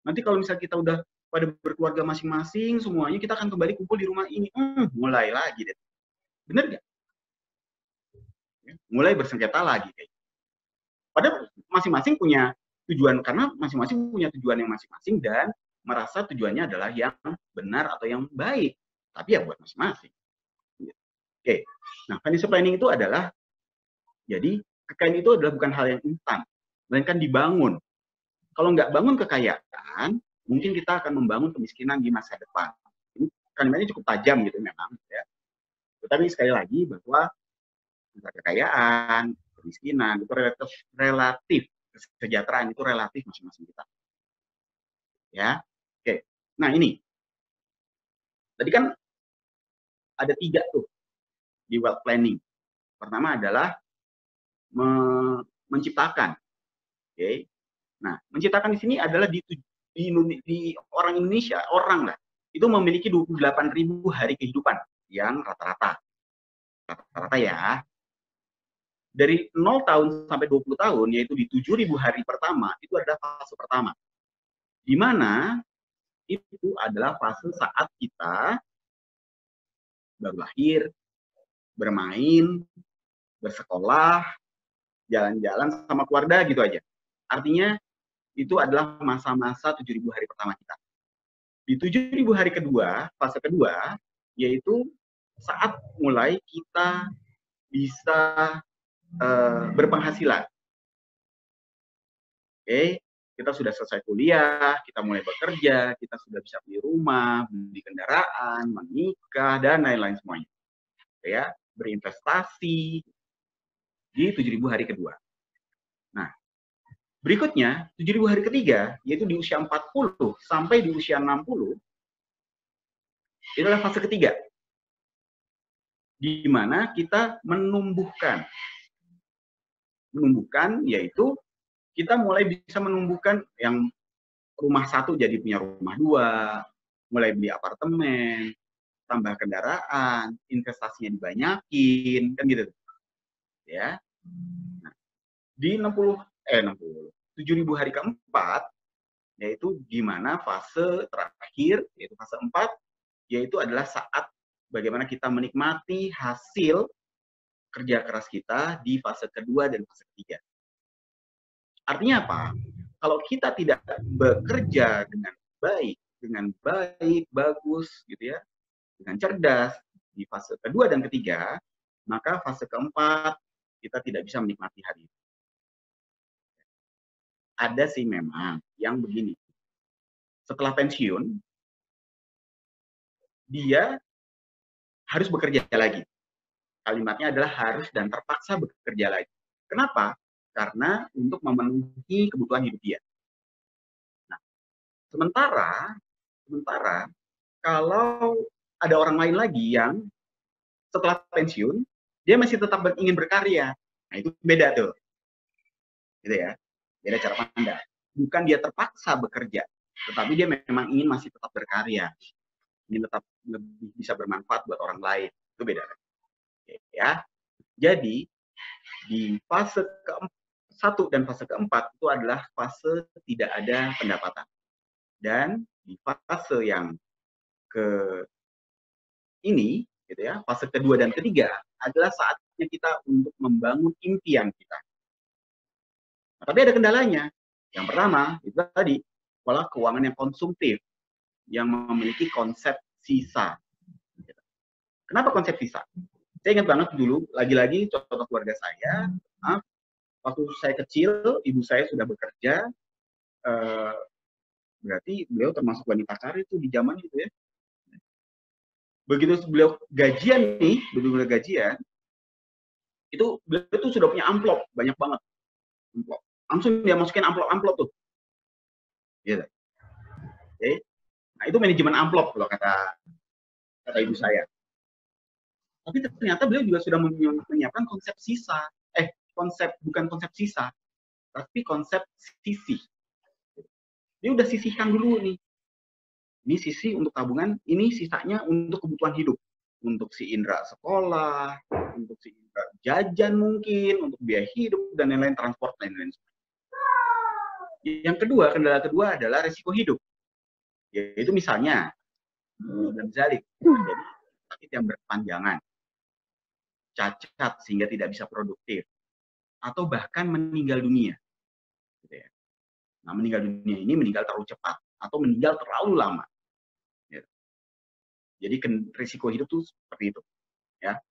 Nanti kalau misalnya kita udah pada berkeluarga masing-masing, semuanya kita akan kembali kumpul di rumah ini. Hmm, mulai lagi deh. Bener gak? mulai bersengketa lagi kayak gitu. Padahal masing-masing punya tujuan karena masing-masing punya tujuan yang masing-masing dan merasa tujuannya adalah yang benar atau yang baik. Tapi ya buat masing-masing. Oke. Nah, financial planning itu adalah jadi kekayaan itu adalah bukan hal yang instan, melainkan dibangun. Kalau nggak bangun kekayaan, mungkin kita akan membangun kemiskinan di masa depan. Ini kalimatnya cukup tajam gitu memang. Ya. Tetapi sekali lagi bahwa kekayaan, kemiskinan itu relatif, relatif kesejahteraan itu relatif masing-masing kita. Ya, oke. Nah ini, tadi kan ada tiga tuh di wealth planning. Pertama adalah me menciptakan, oke. Nah, menciptakan di sini adalah di, di, di orang Indonesia, orang lah, itu memiliki 28.000 hari kehidupan yang rata-rata. Rata-rata ya, dari 0 tahun sampai 20 tahun, yaitu di 7.000 hari pertama, itu adalah fase pertama. Di mana itu adalah fase saat kita baru lahir, bermain, bersekolah, jalan-jalan sama keluarga gitu aja. Artinya itu adalah masa-masa 7.000 hari pertama kita. Di 7.000 hari kedua, fase kedua, yaitu saat mulai kita bisa uh, berpenghasilan. Oke, okay? kita sudah selesai kuliah, kita mulai bekerja, kita sudah bisa beli rumah, beli kendaraan, menikah, dan lain-lain semuanya. Ya, berinvestasi di 7.000 hari kedua. Berikutnya 7.000 hari ketiga, yaitu di usia 40 sampai di usia 60, itu adalah fase ketiga. Di mana kita menumbuhkan menumbuhkan yaitu kita mulai bisa menumbuhkan yang rumah satu jadi punya rumah dua, mulai beli apartemen, tambah kendaraan, investasinya dibanyakin, kan gitu. Ya. Nah, di 60 eh 60 7000 hari keempat yaitu di mana fase terakhir yaitu fase 4 yaitu adalah saat bagaimana kita menikmati hasil kerja keras kita di fase kedua dan fase ketiga. Artinya apa? Kalau kita tidak bekerja dengan baik, dengan baik, bagus, gitu ya, dengan cerdas di fase kedua dan ketiga, maka fase keempat kita tidak bisa menikmati hari itu. Ada sih memang yang begini. Setelah pensiun, dia harus bekerja lagi kalimatnya adalah harus dan terpaksa bekerja lagi. Kenapa? Karena untuk memenuhi kebutuhan hidup dia. Nah, sementara sementara kalau ada orang lain lagi yang setelah pensiun dia masih tetap ingin berkarya. Nah, itu beda tuh. Gitu ya. Beda cara pandang. Bukan dia terpaksa bekerja, tetapi dia memang ingin masih tetap berkarya. Ingin tetap lebih bisa bermanfaat buat orang lain. Itu beda ya. Jadi di fase ke satu dan fase keempat itu adalah fase tidak ada pendapatan. Dan di fase yang ke ini, gitu ya, fase kedua dan ketiga adalah saatnya kita untuk membangun impian kita. Tapi ada kendalanya. Yang pertama, itu tadi, pola keuangan yang konsumtif, yang memiliki konsep sisa. Kenapa konsep sisa? Saya ingat banget dulu, lagi-lagi contoh keluarga saya, waktu saya kecil, ibu saya sudah bekerja, eh, berarti beliau termasuk wanita karir itu di zaman itu ya. Begitu beliau gajian nih, begitu gajian, itu beliau itu sudah punya amplop banyak banget, amplop. Langsung dia masukin amplop-amplop tuh, gitu. Oke, nah itu manajemen amplop kalau kata kata ibu saya. Tapi ternyata beliau juga sudah menyiapkan konsep sisa, eh konsep bukan konsep sisa, tapi konsep sisi. Dia udah sisihkan dulu nih. Ini sisi untuk tabungan, ini sisanya untuk kebutuhan hidup. Untuk si Indra sekolah, untuk si Indra jajan mungkin, untuk biaya hidup, dan lain-lain, transport, lain-lain. Yang kedua, kendala kedua adalah risiko hidup. Yaitu misalnya, dan zalik, jadi sakit yang berkepanjangan, cacat sehingga tidak bisa produktif, atau bahkan meninggal dunia. Gitu ya. Nah, meninggal dunia ini meninggal terlalu cepat atau meninggal terlalu lama. Gitu. Jadi risiko hidup itu seperti itu. Ya.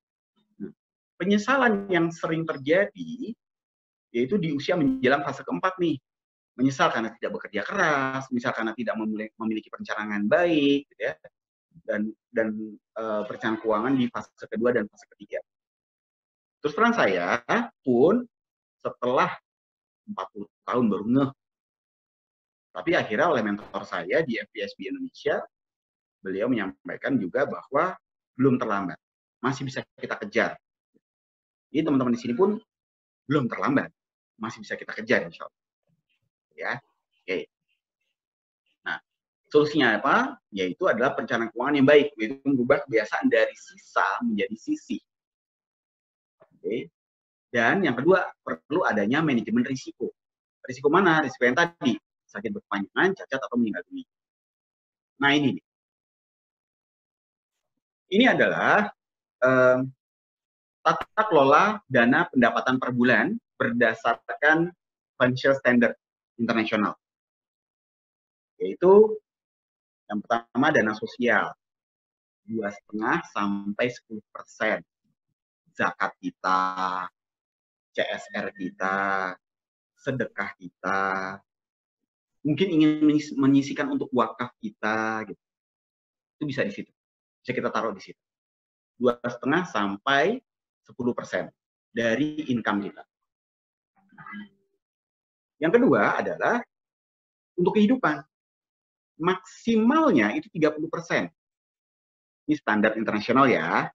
Nah, penyesalan yang sering terjadi yaitu di usia menjelang fase keempat nih. Menyesal karena tidak bekerja keras, misal karena tidak memiliki perencanaan baik, gitu ya, dan dan e, perencanaan keuangan di fase kedua dan fase ketiga. Terus terang saya pun setelah 40 tahun baru ngeh. Tapi akhirnya oleh mentor saya di FPSB Indonesia, beliau menyampaikan juga bahwa belum terlambat. Masih bisa kita kejar. Jadi teman-teman di sini pun belum terlambat. Masih bisa kita kejar insya Allah. Ya, oke. Nah, solusinya apa? Yaitu adalah perencanaan keuangan yang baik, yaitu mengubah kebiasaan dari sisa menjadi sisi. Oke. Dan yang kedua, perlu adanya manajemen risiko. Risiko mana? Risiko yang tadi, sakit berkepanjangan, cacat, atau meninggal dunia. Nah ini. Ini adalah um, tata kelola dana pendapatan per bulan berdasarkan financial standard internasional. Yaitu yang pertama dana sosial. Dua setengah sampai 10 persen zakat kita, CSR kita, sedekah kita, mungkin ingin menyisikan untuk wakaf kita, gitu. Itu bisa di situ. Bisa kita taruh di situ. Dua setengah sampai 10 persen dari income kita. Yang kedua adalah untuk kehidupan. Maksimalnya itu 30 persen. Ini standar internasional ya.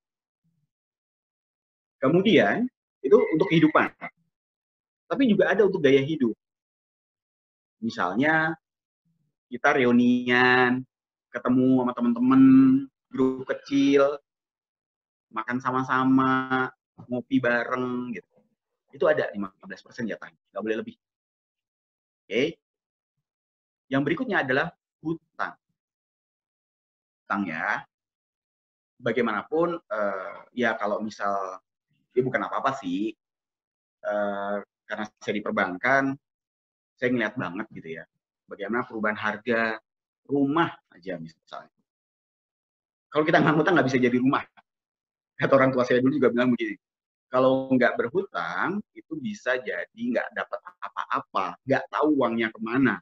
Kemudian itu untuk kehidupan. Tapi juga ada untuk gaya hidup. Misalnya kita reunian, ketemu sama teman-teman, grup kecil, makan sama-sama, ngopi bareng gitu. Itu ada 15% jatahnya, nggak boleh lebih. Okay. Yang berikutnya adalah hutang. Hutang ya. Bagaimanapun, uh, ya kalau misal dia bukan apa-apa sih. Uh, karena saya di perbankan, saya ngeliat banget gitu ya. Bagaimana perubahan harga rumah aja misalnya. Kalau kita nggak nggak bisa jadi rumah. Kata orang tua saya dulu juga bilang begini. Kalau nggak berhutang, itu bisa jadi nggak dapat apa-apa, nggak tahu uangnya ke mana.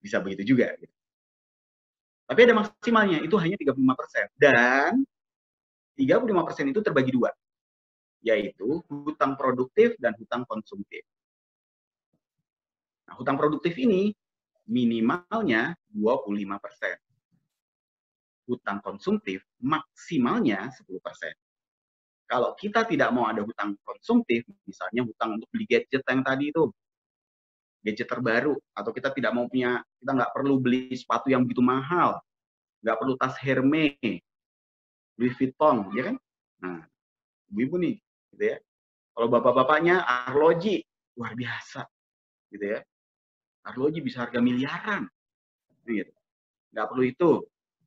Bisa begitu juga. Gitu. Tapi ada maksimalnya, itu hanya 35%. Dan 35% itu terbagi dua yaitu hutang produktif dan hutang konsumtif. Nah, hutang produktif ini minimalnya 25%. Hutang konsumtif maksimalnya 10%. Kalau kita tidak mau ada hutang konsumtif, misalnya hutang untuk beli gadget yang tadi itu, gadget terbaru, atau kita tidak mau punya, kita nggak perlu beli sepatu yang begitu mahal, nggak perlu tas Hermes, Louis Vuitton, ya kan? Nah, ibu-ibu nih, gitu ya. Kalau bapak-bapaknya arloji, luar biasa, gitu ya. Arloji bisa harga miliaran, gitu. Nggak perlu itu.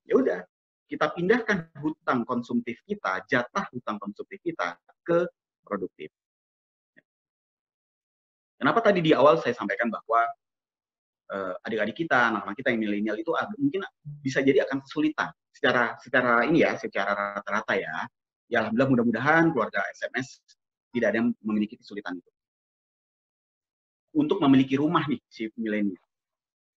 Ya udah, kita pindahkan hutang konsumtif kita, jatah hutang konsumtif kita ke produktif. Kenapa tadi di awal saya sampaikan bahwa uh, adik-adik kita, anak-anak kita yang milenial itu mungkin bisa jadi akan kesulitan secara secara ini ya, secara rata-rata ya. Ya alhamdulillah mudah-mudahan keluarga SMS tidak ada yang memiliki kesulitan itu. Untuk memiliki rumah nih si milenial.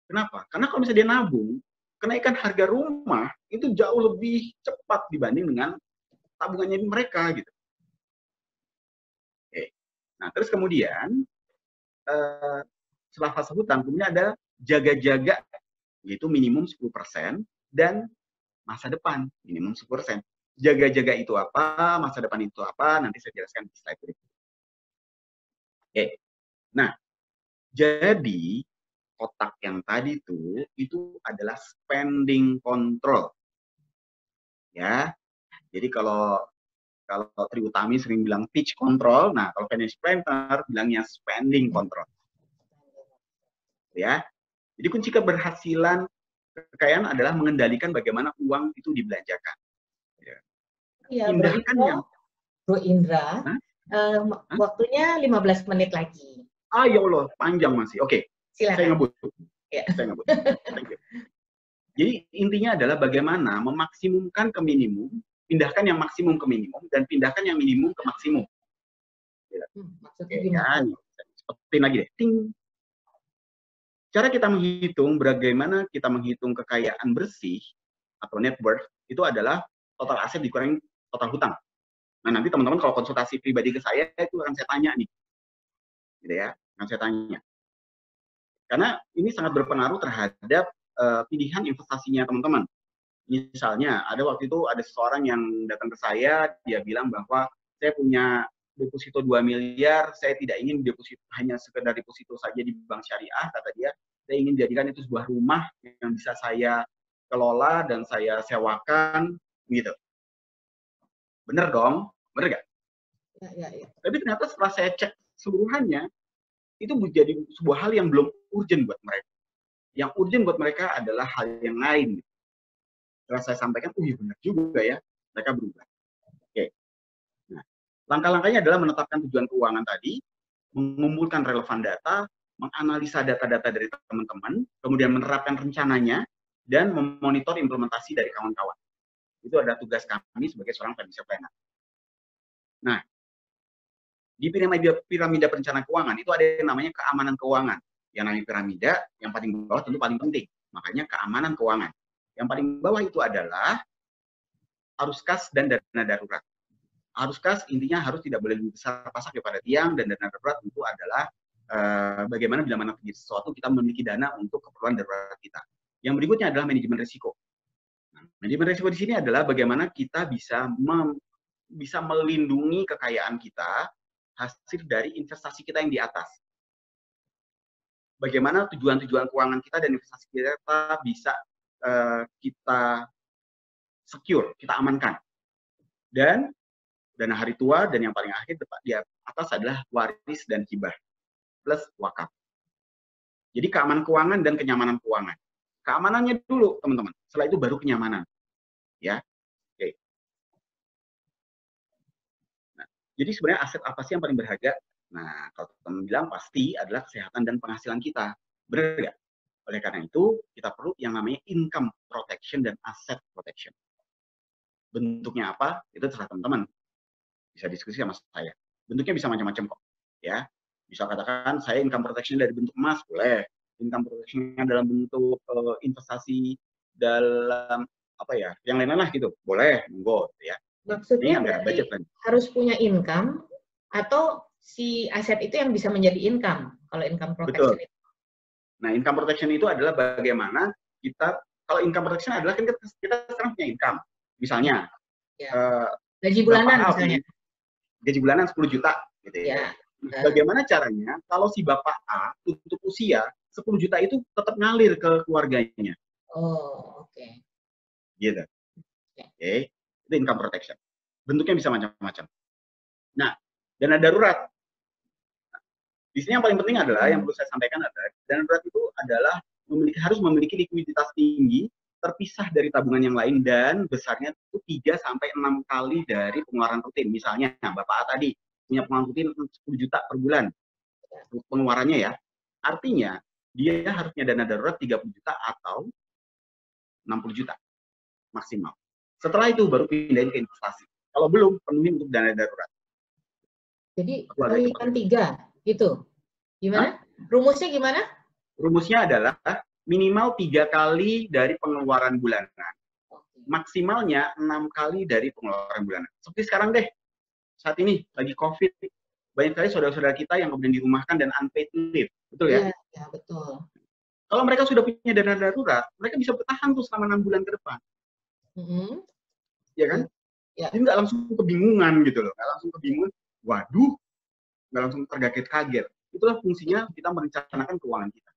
Kenapa? Karena kalau misalnya dia nabung, kenaikan harga rumah itu jauh lebih cepat dibanding dengan tabungannya mereka gitu. Oke. Nah, terus kemudian eh, setelah fase hutang kemudian ada jaga-jaga yaitu minimum 10% dan masa depan minimum 10%. Jaga-jaga itu apa, masa depan itu apa, nanti saya jelaskan di slide berikutnya. Oke. Nah, jadi kotak yang tadi itu itu adalah spending control. Ya. Jadi kalau kalau Triutami sering bilang pitch control, nah kalau financial planner bilangnya spending control ya. Jadi kunci keberhasilan kekayaan adalah mengendalikan bagaimana uang itu dibelanjakan. Ya. Iya, Indahkan yang Bro Indra, uh, waktunya 15 menit lagi. Ah ya Allah, panjang masih. Oke. Okay. Silakan. Saya ngebut. Ya. Saya ngebut. Thank you. Jadi intinya adalah bagaimana memaksimumkan ke minimum, pindahkan yang maksimum ke minimum dan pindahkan yang minimum ke maksimum. Hmm, maksudnya gimana? Ya, seperti lagi deh. Ting, Cara kita menghitung bagaimana kita menghitung kekayaan bersih atau net worth itu adalah total aset dikurangi total hutang. Nah nanti teman-teman kalau konsultasi pribadi ke saya itu akan saya tanya nih, gitu ya, akan saya tanya. Karena ini sangat berpengaruh terhadap uh, pilihan investasinya teman-teman. Misalnya ada waktu itu ada seseorang yang datang ke saya, dia bilang bahwa saya punya deposito 2 miliar, saya tidak ingin deposito hanya sekedar deposito saja di bank syariah, kata dia. Saya ingin jadikan itu sebuah rumah yang bisa saya kelola dan saya sewakan, gitu. Bener dong? Bener gak? Ya, ya, ya. Tapi ternyata setelah saya cek seluruhannya, itu menjadi sebuah hal yang belum urgent buat mereka. Yang urgent buat mereka adalah hal yang lain. Setelah saya sampaikan, oh iya benar juga ya, mereka berubah. Langkah-langkahnya adalah menetapkan tujuan keuangan tadi, mengumpulkan relevan data, menganalisa data-data dari teman-teman, kemudian menerapkan rencananya, dan memonitor implementasi dari kawan-kawan. Itu adalah tugas kami sebagai seorang financial planner. Nah, di piramida, piramida perencanaan keuangan itu ada yang namanya keamanan keuangan. Yang namanya piramida, yang paling bawah tentu paling penting. Makanya keamanan keuangan. Yang paling bawah itu adalah arus kas dan dana darurat arus kas intinya harus tidak boleh lebih besar pasak daripada tiang dan dana darurat itu adalah uh, bagaimana bila mana terjadi sesuatu kita memiliki dana untuk keperluan darurat kita. Yang berikutnya adalah manajemen risiko. Nah, manajemen risiko di sini adalah bagaimana kita bisa mem, bisa melindungi kekayaan kita hasil dari investasi kita yang di atas. Bagaimana tujuan-tujuan keuangan kita dan investasi kita bisa uh, kita secure, kita amankan. Dan dana hari tua dan yang paling akhir di atas adalah waris dan hibah plus wakaf. Jadi keamanan keuangan dan kenyamanan keuangan. Keamanannya dulu teman-teman. Setelah itu baru kenyamanan. Ya. Oke. Nah, jadi sebenarnya aset apa sih yang paling berharga? Nah, kalau teman bilang pasti adalah kesehatan dan penghasilan kita. Benar nggak? Oleh karena itu, kita perlu yang namanya income protection dan asset protection. Bentuknya apa? Itu terserah teman-teman bisa diskusi sama saya. Bentuknya bisa macam-macam kok, ya. Bisa katakan saya income protection dari bentuk emas, boleh. Income protectionnya dalam bentuk uh, investasi dalam apa ya, yang lain-lain lah gitu, boleh, monggo, ya. Maksudnya budget kan. harus punya income atau si aset itu yang bisa menjadi income kalau income protection Betul. itu. Nah, income protection itu adalah bagaimana kita kalau income protection adalah kan kita, kita sekarang punya income. Misalnya ya. uh, gaji bulanan misalnya gaji bulanan 10 juta gitu ya. ya. Bagaimana caranya kalau si bapak A untuk usia 10 juta itu tetap ngalir ke keluarganya? Oh, oke. Okay. Gitu. Oke. Okay. Itu income protection. Bentuknya bisa macam-macam. Nah, dana darurat. Di sini yang paling penting adalah yang perlu saya sampaikan adalah dana darurat itu adalah memiliki harus memiliki likuiditas tinggi terpisah dari tabungan yang lain dan besarnya itu 3 sampai 6 kali dari pengeluaran rutin. Misalnya Bapak A tadi punya pengeluaran rutin 10 juta per bulan pengeluarannya ya. Artinya dia harusnya dana darurat 30 juta atau 60 juta maksimal. Setelah itu baru pindahin ke investasi. Kalau belum, penuhi untuk dana darurat. Jadi kalikan tiga, gitu. Gimana? Hah? Rumusnya gimana? Rumusnya adalah minimal tiga kali dari pengeluaran bulanan. Maksimalnya enam kali dari pengeluaran bulanan. Seperti sekarang deh, saat ini lagi COVID, banyak sekali saudara-saudara kita yang kemudian dirumahkan dan unpaid leave. Betul ya? Iya, ya, betul. Kalau mereka sudah punya dana darurat, mereka bisa bertahan tuh selama enam bulan ke depan. Mm -hmm. Ya kan? Ya. Jadi nggak langsung kebingungan gitu loh, nggak langsung kebingungan. Waduh, nggak langsung terkaget-kaget. Itulah fungsinya kita merencanakan keuangan kita.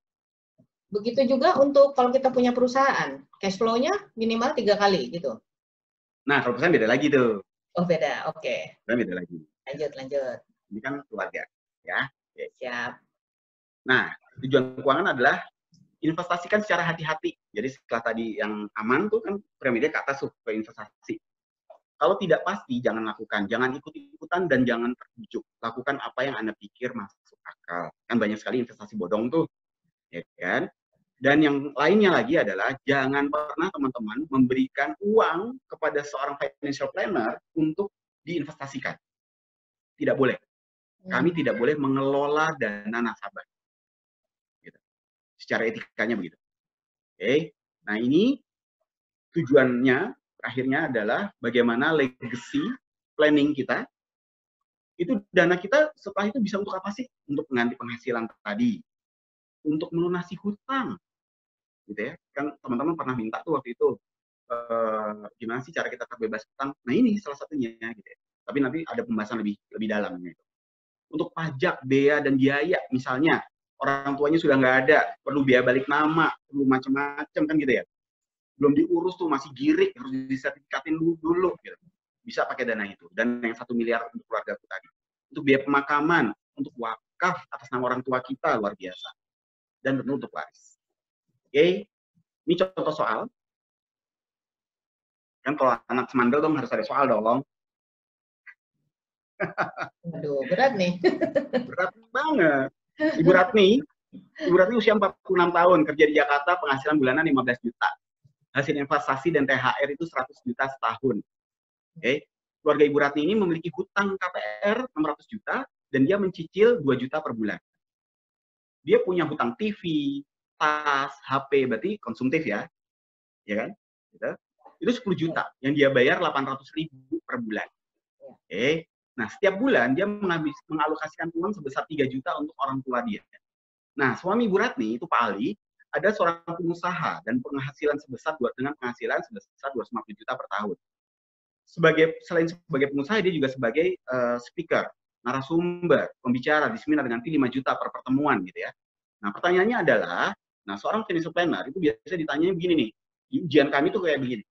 Begitu juga untuk kalau kita punya perusahaan, cash flow-nya minimal tiga kali gitu. Nah, kalau perusahaan beda lagi tuh. Oh beda, oke. Okay. beda lagi. Lanjut, lanjut. Ini kan keluarga, ya. Siap. Nah, tujuan keuangan adalah investasikan secara hati-hati. Jadi setelah tadi yang aman tuh kan piramida ke atas tuh investasi. Kalau tidak pasti jangan lakukan, jangan ikut-ikutan dan jangan terbujuk. Lakukan apa yang Anda pikir masuk akal. Kan banyak sekali investasi bodong tuh. Ya kan? Dan yang lainnya lagi adalah jangan pernah teman-teman memberikan uang kepada seorang financial planner untuk diinvestasikan. Tidak boleh. Kami tidak boleh mengelola dana nasabah secara etikanya begitu. Oke, nah ini tujuannya akhirnya adalah bagaimana legacy planning kita itu dana kita setelah itu bisa untuk apa sih? Untuk mengganti penghasilan tadi, untuk melunasi hutang, gitu ya. Kan teman-teman pernah minta tuh waktu itu e, gimana sih cara kita terbebas hutang? Nah ini salah satunya, gitu ya. Tapi nanti ada pembahasan lebih lebih dalam gitu. Untuk pajak, bea dan biaya misalnya orang tuanya sudah nggak ada, perlu biaya balik nama, perlu macam-macam kan gitu ya. Belum diurus tuh masih girik, harus disertifikatin dulu, dulu gitu. Bisa pakai dana itu. Dan yang satu miliar untuk keluarga kita tadi. Untuk biaya pemakaman, untuk wakaf atas nama orang tua kita luar biasa. Dan tentu untuk waris. Oke, okay. ini contoh soal. Kan kalau anak semandel dong harus ada soal dong. Aduh, berat nih. berat banget. Ibu Ratni, Ibu Ratni usia 46 tahun, kerja di Jakarta, penghasilan bulanan 15 juta. Hasil investasi dan THR itu 100 juta setahun. Oke. Okay. Keluarga Ibu Ratni ini memiliki hutang KPR 600 juta dan dia mencicil 2 juta per bulan. Dia punya hutang TV, tas, HP, berarti konsumtif ya. Ya kan? Gitu. Itu 10 juta yang dia bayar 800 ribu per bulan. Oke. Okay. Nah, setiap bulan dia mengalokasikan uang sebesar 3 juta untuk orang tua dia. Nah, suami Bu Ratni, itu Pak Ali, ada seorang pengusaha dan penghasilan sebesar dengan penghasilan sebesar 250 juta per tahun. Sebagai selain sebagai pengusaha dia juga sebagai uh, speaker, narasumber, pembicara di seminar dengan 5 juta per pertemuan gitu ya. Nah, pertanyaannya adalah, nah seorang financial planner itu biasanya ditanya begini nih, ujian kami tuh kayak begini.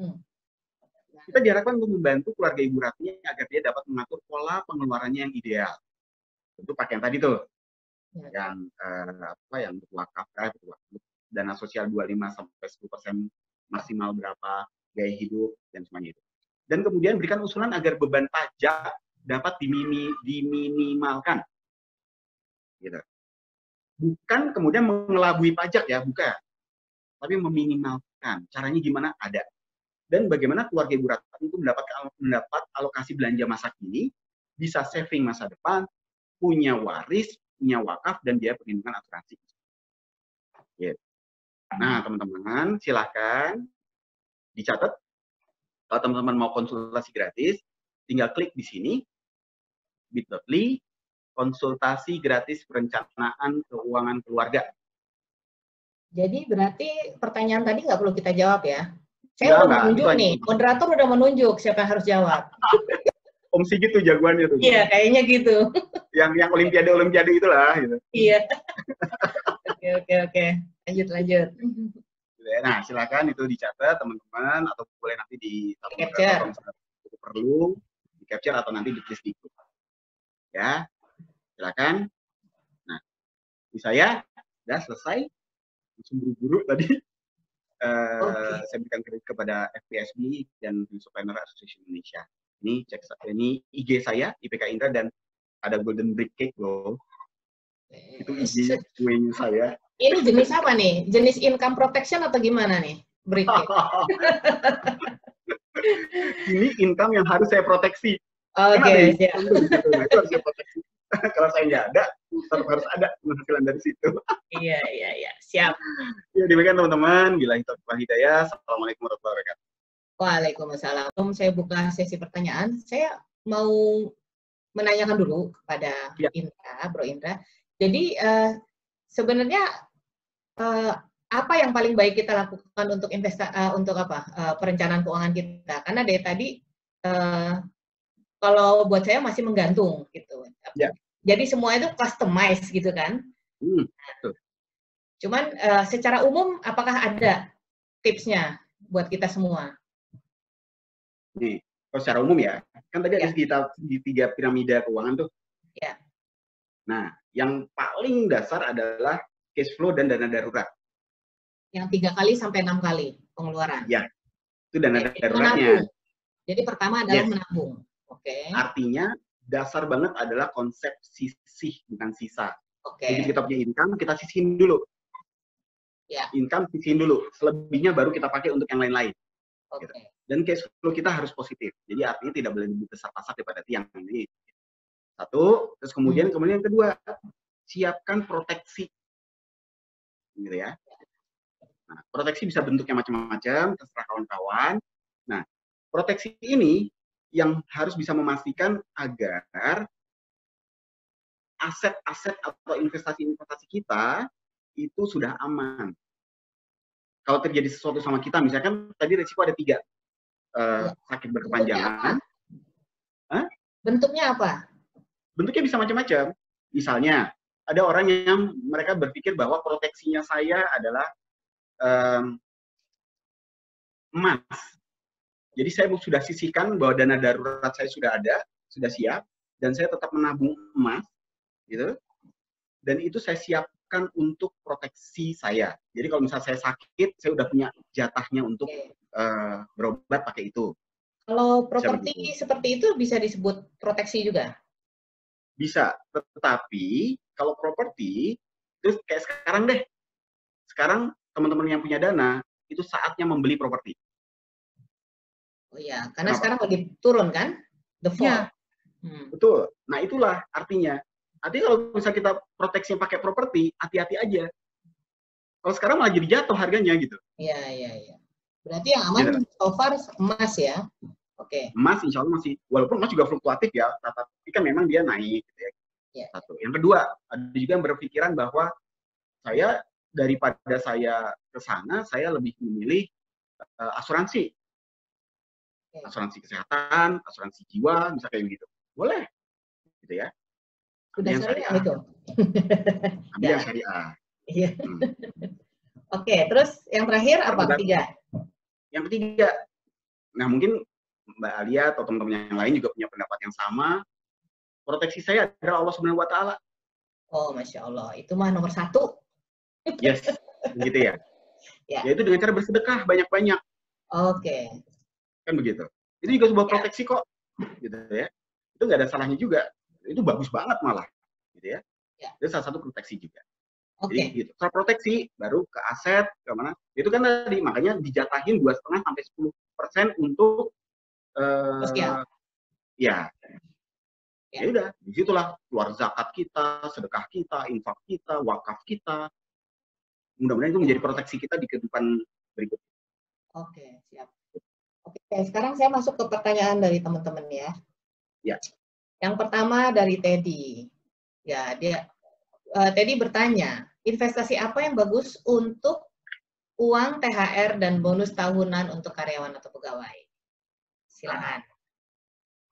Hmm kita diharapkan untuk membantu keluarga Ibu Ratni agar dia dapat mengatur pola pengeluarannya yang ideal. Tentu pakai yang tadi tuh, ya. yang uh, apa yang untuk wakaf, eh, untuk dana sosial 25 sampai 10 persen maksimal berapa gaya hidup dan semuanya itu. Dan kemudian berikan usulan agar beban pajak dapat dimini, diminimalkan. Gitu. Bukan kemudian mengelabui pajak ya, bukan. Tapi meminimalkan. Caranya gimana? Ada dan bagaimana keluarga Ibu Ratna itu mendapat mendapat alokasi belanja masa kini, bisa saving masa depan, punya waris, punya wakaf dan biaya perlindungan asuransi. Gitu. Nah, teman-teman, silakan dicatat. Kalau teman-teman mau konsultasi gratis, tinggal klik di sini bit.ly konsultasi gratis perencanaan keuangan keluarga. Jadi berarti pertanyaan tadi nggak perlu kita jawab ya? Saya udah menunjuk nih, moderator udah menunjuk siapa yang harus jawab. Om Sigi tuh jagoannya tuh. Iya, kayaknya gitu. yang yang olimpiade olimpiade itulah gitu. Iya. oke oke oke. Lanjut lanjut. Nah, silakan itu dicatat teman-teman atau boleh nanti di capture. Perlu di capture atau nanti di tulis di Ya. Silakan. Di saya udah selesai, langsung buru-buru tadi. Eh. Saya berikan kredit kepada FPSB dan Planner Association Indonesia. Ini cek ini IG saya IPK Indra dan ada Golden Brick Cake loh. Itu IG saya. Ini jenis apa nih? Jenis income protection atau gimana nih? Berikut. ini income yang harus saya proteksi. Oke, harus saya proteksi. Kalau saya nggak ada, tetap harus ada penghasilan dari situ. Iya, iya, iya. Siap. Ya, demikian teman-teman. Bila itu hidayah. Assalamualaikum warahmatullahi wabarakatuh. Waalaikumsalam. Saya buka sesi pertanyaan, saya mau menanyakan dulu kepada Ya. Indra, Bro Indra. Jadi eh, sebenarnya eh, apa yang paling baik kita lakukan untuk investa eh, untuk apa eh, perencanaan keuangan kita? Karena dari tadi eh, kalau buat saya masih menggantung gitu. Ya. Jadi semua itu customize gitu kan? Hmm, Cuman eh, secara umum apakah ada tipsnya buat kita semua? nih, kalau secara umum ya, kan tadi ada Ya. sekitar di tiga piramida keuangan tuh. Ya. Nah, yang paling dasar adalah cash flow dan dana darurat. Yang tiga kali sampai enam kali pengeluaran. Ya, Itu dana Oke, daruratnya. menabung. Jadi pertama adalah Yes. menabung. Oke. Artinya dasar banget adalah konsep sisih bukan sisa. Oke. Begitu kita punya income, kita sisihin dulu. Ya. Income sisihin dulu. Selebihnya baru kita pakai untuk yang lain-lain. Oke. Dan cash flow kita harus positif. Jadi artinya tidak boleh lebih besar pasak daripada tiang ini. Satu, terus kemudian kemudian yang kedua, siapkan proteksi. Gitu ya. Nah, proteksi bisa bentuknya macam-macam, terserah kawan-kawan. Nah, proteksi ini yang harus bisa memastikan agar aset-aset atau investasi-investasi kita itu sudah aman. Kalau terjadi sesuatu sama kita, misalkan tadi resiko ada tiga, Eh, sakit berkepanjangan, Bentuknya apa? bentuknya bisa macam-macam. Misalnya, ada orang yang mereka berpikir bahwa proteksinya saya adalah em, emas. Jadi saya sudah sisihkan bahwa dana darurat saya sudah ada, sudah siap, dan saya tetap menabung emas, gitu. Dan itu saya siapkan untuk proteksi saya. Jadi kalau misalnya saya sakit, saya udah punya jatahnya untuk eh, berobat pakai itu. Kalau properti seperti itu bisa disebut proteksi juga. Bisa, tetapi kalau properti terus kayak sekarang deh. Sekarang teman-teman yang punya dana itu saatnya membeli properti. Oh iya, karena Kenapa? sekarang lagi turun kan? The fall. Iya. Hmm. Betul. Nah, itulah artinya. Artinya kalau misalnya kita proteksi pakai properti, hati-hati aja. Kalau sekarang malah jadi jatuh harganya gitu. Iya, iya, iya. Berarti yang aman Gitu. so far emas ya. Oke. Emas insya Allah masih, walaupun emas juga fluktuatif ya, tapi kan memang dia naik gitu ya. Iya. Satu. Yang kedua, ada juga yang berpikiran bahwa saya daripada saya ke sana, saya lebih memilih eh, asuransi. Asuransi kesehatan, asuransi jiwa, bisa kayak begitu. Boleh. Gitu ya. Sudah yang syariah itu. Ambil Ya. yang syariah. Iya. Hmm. Oke, terus yang terakhir apa? Benar. Ketiga. Yang ketiga, nah mungkin Mbak Alia atau teman-teman yang lain juga punya pendapat yang sama. Proteksi saya adalah Allah Subhanahu wa taala. Oh, masya Allah. Itu mah nomor satu. Yes, begitu ya. Ya. Yaitu dengan cara bersedekah banyak-banyak, Oke. Kan begitu. Itu juga sebuah proteksi kok, gitu ya. Itu nggak ada salahnya juga. Itu bagus banget malah, gitu ya. Ya. Itu salah satu proteksi juga. Oke. Jadi gitu. Setelah proteksi, baru ke aset, ke mana? Itu kan tadi, makanya dijatahin dua setengah sampai 10 persen untuk Sosial. ya. Ya. Ya udah, di situlah keluar zakat kita, sedekah kita, infak kita, wakaf kita. Mudah-mudahan itu menjadi proteksi kita di kehidupan berikut. Oke, siap. Oke, sekarang saya masuk ke pertanyaan dari teman-teman ya. Ya. Yang pertama dari Teddy. Ya, dia eh, Teddy bertanya, investasi apa yang bagus untuk uang THR dan bonus tahunan untuk karyawan atau pegawai? Silakan.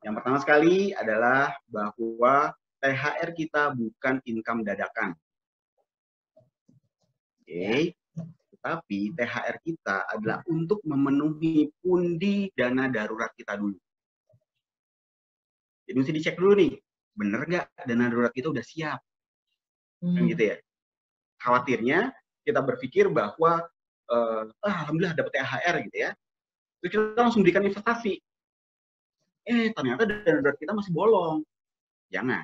Yang pertama sekali adalah bahwa THR kita bukan income dadakan. Oke. Tetapi THR kita adalah untuk memenuhi pundi dana darurat kita dulu. Jadi mesti dicek dulu nih, bener nggak dana darurat kita udah siap? Kan Hmm, gitu ya. khawatirnya kita berpikir bahwa uh, ah, alhamdulillah dapat THR gitu ya. Terus kita langsung berikan investasi. Eh, ternyata dana darurat kita masih bolong. Jangan.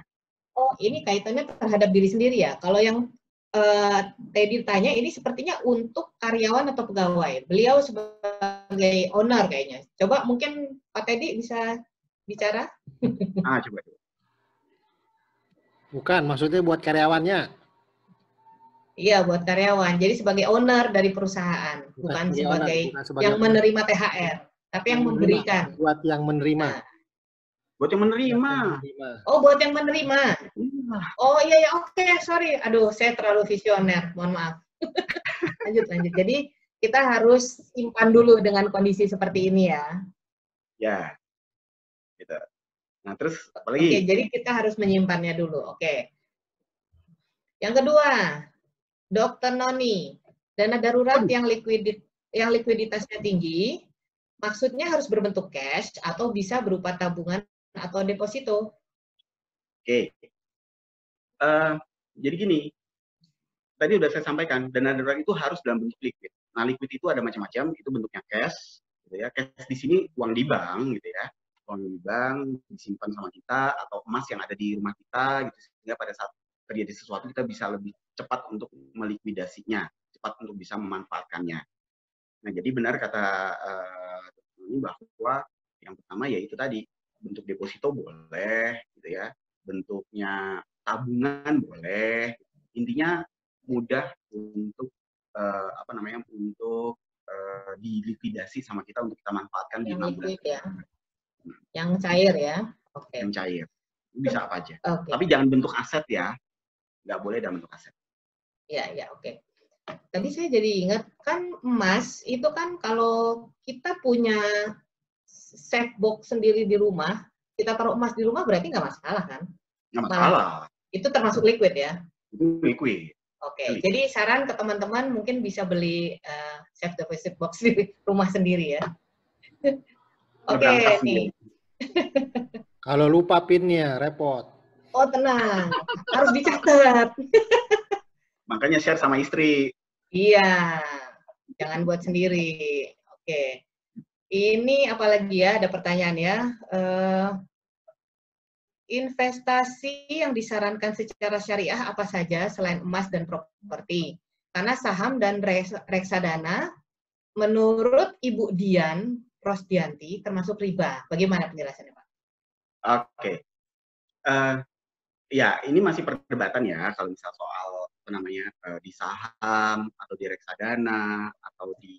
Oh, ini kaitannya terhadap diri sendiri ya. Kalau yang uh, Teddy tanya ini sepertinya untuk karyawan atau pegawai. Beliau sebagai owner kayaknya. Coba mungkin Pak Teddy bisa bicara? ah, coba. coba. Bukan, maksudnya buat karyawannya. Iya, buat karyawan. Jadi sebagai owner dari perusahaan, bukan, bukan sebagai, owner, bukan sebagai yang owner. menerima THR, tapi yang, yang memberikan. Buat yang menerima. Nah. Buat yang menerima. Oh, buat yang menerima. Oh iya ya, oke, okay, sorry. Aduh, saya terlalu visioner. Mohon maaf. lanjut, lanjut. Jadi kita harus simpan dulu dengan kondisi seperti ini ya. Ya. Gitu. Nah, terus apa lagi? Oke, okay, jadi kita harus menyimpannya dulu. Oke. Okay. Yang kedua, Dokter Noni, dana darurat yang likuidit yang likuiditasnya tinggi, maksudnya harus berbentuk cash atau bisa berupa tabungan atau deposito. Oke. Uh, jadi gini, tadi udah saya sampaikan, dana darurat itu harus dalam bentuk liquid. Nah, liquid itu ada macam-macam, itu bentuknya cash, gitu ya. Cash di sini uang di bank, gitu ya. Uang di bank disimpan sama kita atau emas yang ada di rumah kita, gitu sehingga pada saat terjadi sesuatu kita bisa lebih cepat untuk melikuidasinya, cepat untuk bisa memanfaatkannya. Nah, jadi benar kata uh, ini bahwa yang pertama yaitu tadi bentuk deposito boleh, gitu ya, bentuknya tabungan boleh, intinya mudah untuk uh, apa namanya untuk uh, dilikuidasi sama kita untuk kita manfaatkan yang di enam bulan. Ya. Yang cair ya. Oke. Okay. Yang cair. Bisa apa aja. Okay. Tapi jangan bentuk aset ya. Nggak boleh dalam bentuk aset. Ya, ya, oke. Okay. Tadi saya jadi ingat kan emas itu kan kalau kita punya safe box sendiri di rumah, kita taruh emas di rumah berarti nggak masalah kan? Nggak masalah. Malah, itu termasuk liquid ya? Itu liquid. Oke, okay. jadi saran ke teman-teman mungkin bisa beli uh, safe deposit box di rumah sendiri ya. Oke, okay, nih. Kalau lupa pinnya, repot. Oh tenang, harus dicatat. Makanya share sama istri. Iya, jangan buat sendiri. Oke. Ini apalagi ya, ada pertanyaan ya. Uh, investasi yang disarankan secara syariah apa saja selain emas dan properti? Karena saham dan reksadana menurut Ibu Dian Rosdianti termasuk riba. Bagaimana penjelasannya Pak? Oke. Okay. Uh, eh, ya, ini masih perdebatan ya kalau misal soal apa namanya uh, di saham atau di reksadana atau di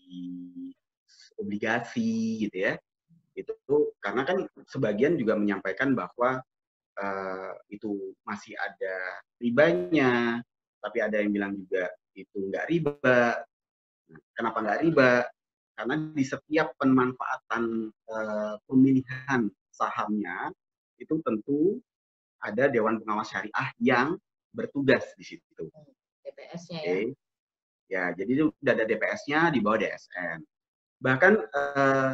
obligasi gitu ya itu karena kan sebagian juga menyampaikan bahwa uh, itu masih ada ribanya tapi ada yang bilang juga itu nggak riba nah, kenapa nggak riba karena di setiap pemanfaatan uh, pemilihan sahamnya itu tentu ada dewan pengawas syariah yang bertugas di situ. DPS-nya okay. ya. Ya, jadi itu sudah ada DPS-nya di bawah DSN. Bahkan uh,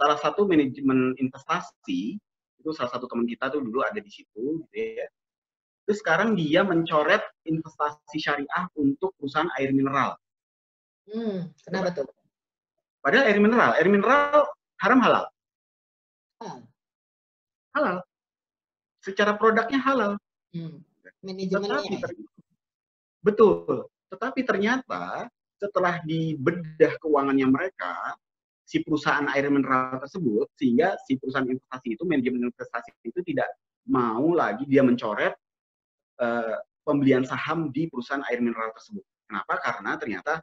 salah satu manajemen investasi itu salah satu teman kita tuh dulu ada di situ, gitu ya. Terus sekarang dia mencoret investasi syariah untuk perusahaan air mineral. Hmm, kenapa tuh? Padahal air mineral, air mineral haram halal. Ah. Halal. Secara produknya halal. Hmm manajemennya. Tetapi, betul. Tetapi ternyata setelah dibedah keuangannya mereka, si perusahaan air mineral tersebut, sehingga si perusahaan investasi itu, manajemen investasi itu tidak mau lagi dia mencoret uh, pembelian saham di perusahaan air mineral tersebut. Kenapa? Karena ternyata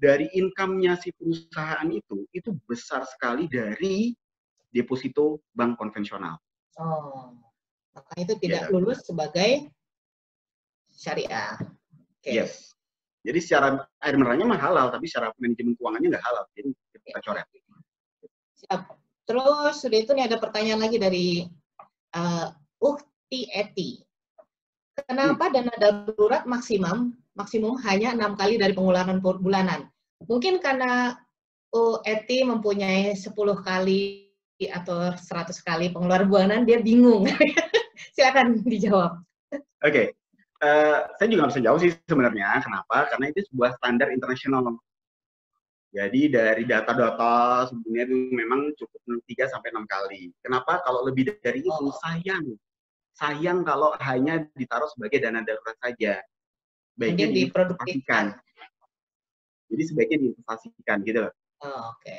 dari income-nya si perusahaan itu, itu besar sekali dari deposito bank konvensional. Oh, maka itu tidak ya, lulus sebagai syariah. Okay. Yes. Jadi secara air mineralnya mah halal, tapi secara manajemen keuangannya nggak halal. Jadi kita coret. Siap. Terus sudah itu nih ada pertanyaan lagi dari uh, Uhti Eti. Kenapa hmm. dana darurat maksimum maksimum hanya enam kali dari pengeluaran bulanan? Mungkin karena uh, Eti mempunyai 10 kali atau 100 kali pengeluaran bulanan, dia bingung. Silakan dijawab. Oke, okay Eh, saya juga nggak bisa jauh sih sebenarnya. Kenapa? Karena itu sebuah standar internasional. Jadi dari data-data sebenarnya itu memang cukup 3 sampai 6 kali. Kenapa? Kalau lebih dari itu Oh. sayang. Sayang kalau hanya ditaruh sebagai dana darurat saja. Baiknya Mending diproduktifkan. Jadi sebaiknya diinvestasikan gitu loh. Oh, Oke.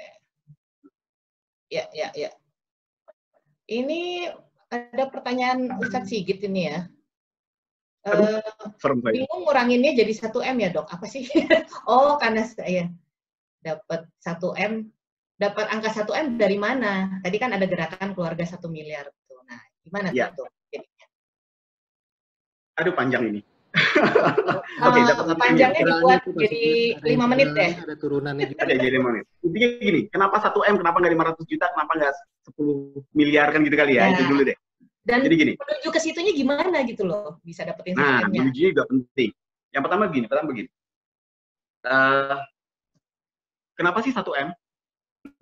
Ya, ya, ya. Ini ada pertanyaan Ustadz Sigit ini ya. Aduh. Eh, saya. bingung nguranginnya jadi 1 M ya dok? Apa sih? oh karena saya dapat 1 M, dapat angka 1 M dari mana? Tadi kan ada gerakan keluarga 1 miliar tuh. Nah, gimana Iya. tuh? jadinya? Aduh panjang ini. Oke, Eh, dapat satu panjangnya dibuat jadi 5 menit deh. Ada turunannya juga. Ada jadi menit. Intinya gini, kenapa 1 M, kenapa nggak 500 juta, kenapa nggak 10 miliar kan gitu kali ya? Nah. Itu dulu deh. Dan Jadi gini, menuju ke situnya gimana gitu loh, bisa dapetin nah 1 M-nya. menuju juga penting. Yang pertama begini, pertama begini. Eh, kenapa sih 1 M?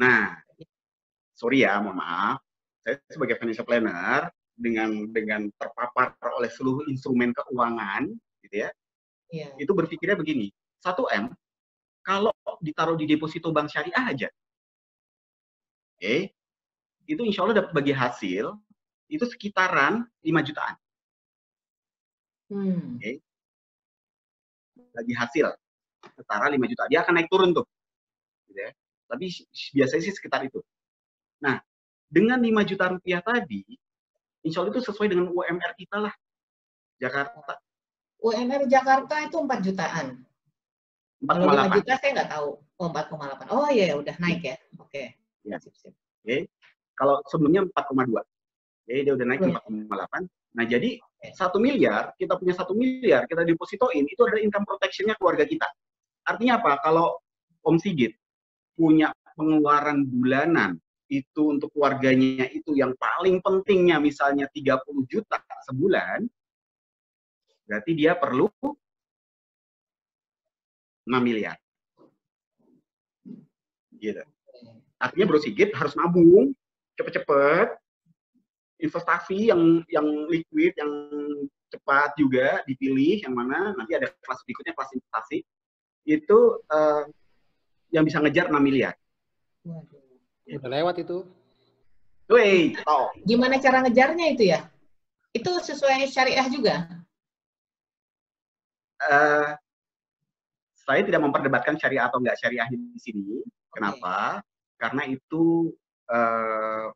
Nah, sorry ya, mohon maaf. Saya sebagai financial planner dengan dengan terpapar oleh seluruh instrumen keuangan, gitu ya, Iya. itu berpikirnya begini, 1 M kalau ditaruh di deposito bank syariah aja, oke, itu insya Allah dapat bagi hasil itu sekitaran 5 jutaan Hmm. bagi hasil setara 5 juta. Dia akan naik turun tuh. Gitu ya. Tapi biasanya sih sekitar itu. Nah, dengan 5 juta rupiah tadi, insya Allah itu sesuai dengan UMR kita lah. Jakarta UMR Jakarta itu 4 jutaan. Kalau 5 4,8. juta saya nggak tahu. Oh, 4,8. Oh iya, udah naik ya. Oke. Ya. Sip, sip. Kalau sebelumnya 4,2. Jadi dia udah naik ke Oh, ya. 4,8. Nah, jadi satu miliar, kita punya satu miliar, kita depositoin, itu adalah income protection-nya keluarga kita. Artinya apa? Kalau Om Sigit punya pengeluaran bulanan, itu untuk keluarganya itu yang paling pentingnya misalnya 30 juta sebulan, berarti dia perlu 6 miliar. Gitu. Artinya Bro Sigit harus nabung cepet-cepet, investasi yang yang liquid, yang cepat juga dipilih yang mana nanti ada kelas berikutnya kelas investasi itu eh, yang bisa ngejar 6 miliar. Waduh. Udah lewat itu. Woi, toh. Gimana cara ngejarnya itu ya? Itu sesuai syariah juga? Eh, saya tidak memperdebatkan syariah atau enggak syariah di sini. Kenapa? Karena itu eh,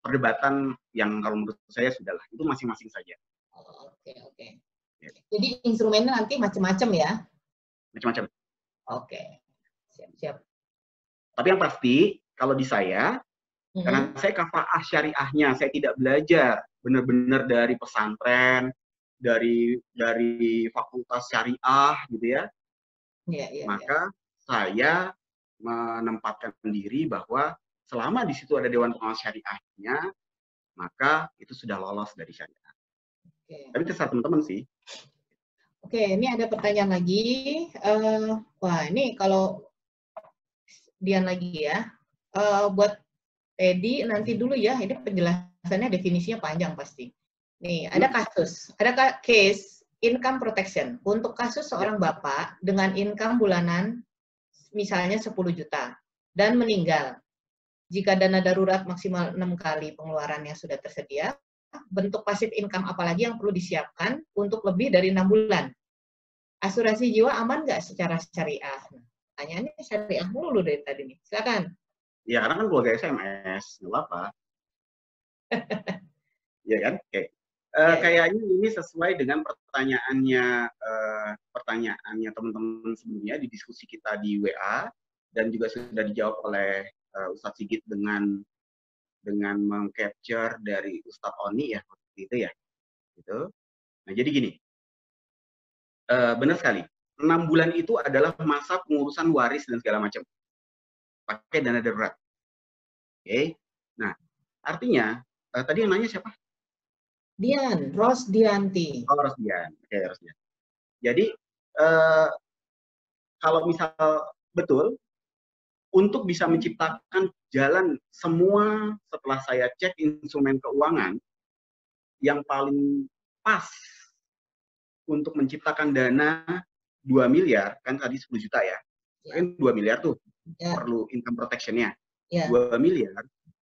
perdebatan yang kalau menurut saya sudahlah itu masing-masing saja Oh, Oke, oke. Ya. Jadi instrumennya nanti macam-macam ya? macam-macam. Oke. Siap, siap. Tapi yang pasti kalau di saya Mhm. karena saya kafaah syariahnya, saya tidak belajar benar-benar dari pesantren, dari dari fakultas syariah gitu ya. Iya, iya, iya. Maka saya menempatkan diri bahwa selama di situ ada dewan pengawas syariahnya, maka itu sudah lolos dari syariah. Oke. Tapi terserah teman-teman sih. Oke, ini ada pertanyaan lagi. Eh, wah, ini kalau Dian lagi ya. Eh, buat Teddy nanti dulu ya. Ini penjelasannya definisinya panjang pasti. Nih, ada kasus, ada case income protection untuk kasus seorang bapak dengan income bulanan misalnya 10 juta dan meninggal. Jika dana darurat maksimal 6 kali pengeluaran yang sudah tersedia, bentuk passive income apalagi yang perlu disiapkan untuk lebih dari enam bulan. Asuransi jiwa aman nggak secara syariah? Pertanyaannya syariah mulu dari tadi nih. Silakan. Ya karena kan keluarga SMS, nggak apa-apa. Iya kan? Oke. Eh, Ya. kayaknya ini sesuai dengan pertanyaannya eh, pertanyaannya teman-teman sebelumnya di diskusi kita di WA dan juga sudah dijawab oleh eh, Ustadz Sigit dengan dengan mengcapture dari Ustadz Oni ya waktu itu ya. Gitu. Nah, jadi gini. Eh, benar sekali. Enam bulan itu adalah masa pengurusan waris dan segala macam. Pakai dana darurat. Oke. Nah, artinya eh, tadi yang nanya siapa? Dian, Ros Dianti. Oh, Rosdian. Oke, Rosdian. Jadi, eh, kalau misal betul, untuk bisa menciptakan jalan semua setelah saya cek instrumen keuangan, yang paling pas untuk menciptakan dana 2 miliar, kan tadi 10 juta ya. Ya. Kan 2 miliar tuh Ya. perlu income protection-nya. Ya. 2 miliar